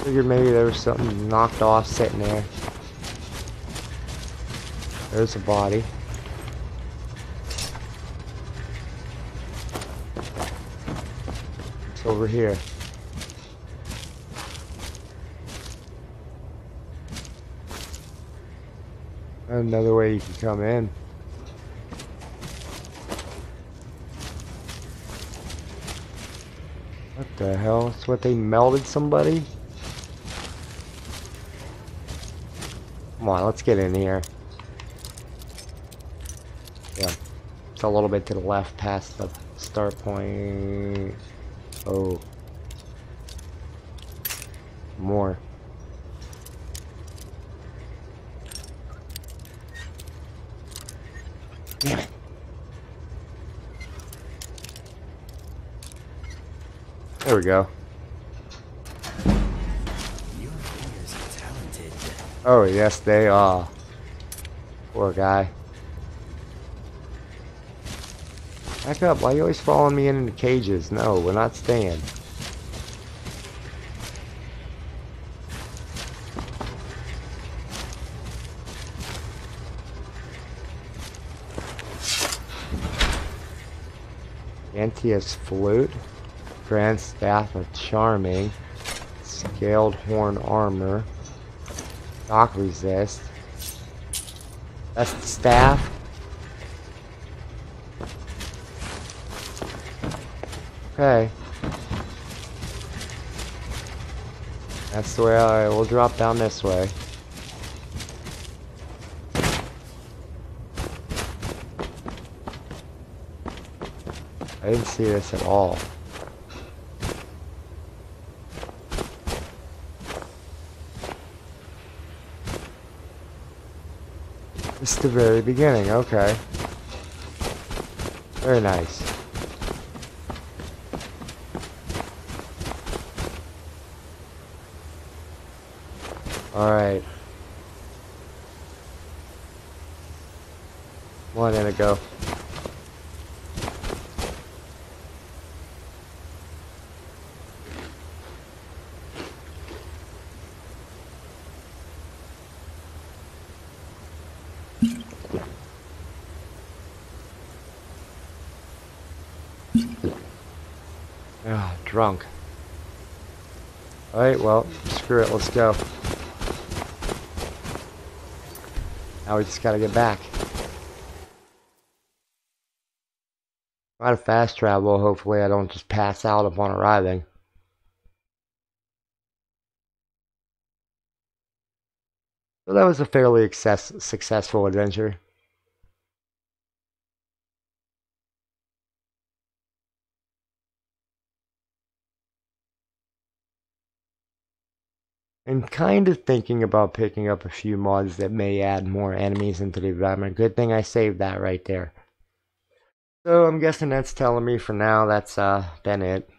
Figured maybe there was something knocked off sitting there. There's a body. It's over here. Another way you can come in. What the hell? It's what they melted somebody? Come on, let's get in here. Yeah. It's a little bit to the left past the start point. Oh. More. We go. Oh, yes, they are. Poor guy. Back up. Why are you always following me into cages? No, we're not staying. Antius flute. Grand staff of charming. Scaled horn armor. Shock resist. That's the staff. Okay. That's the way alright, we'll drop down this way. I didn't see this at all. The very beginning, okay. Very nice. Alright. One in a go. Ah, drunk. Alright, well, screw it, let's go. Now we just gotta get back. A lot of fast travel, hopefully I don't just pass out upon arriving. So that was a fairly success successful adventure. I'm kind of thinking about picking up a few mods that may add more enemies into the environment. Good thing I saved that right there. So I'm guessing that's telling me for now that's uh been it.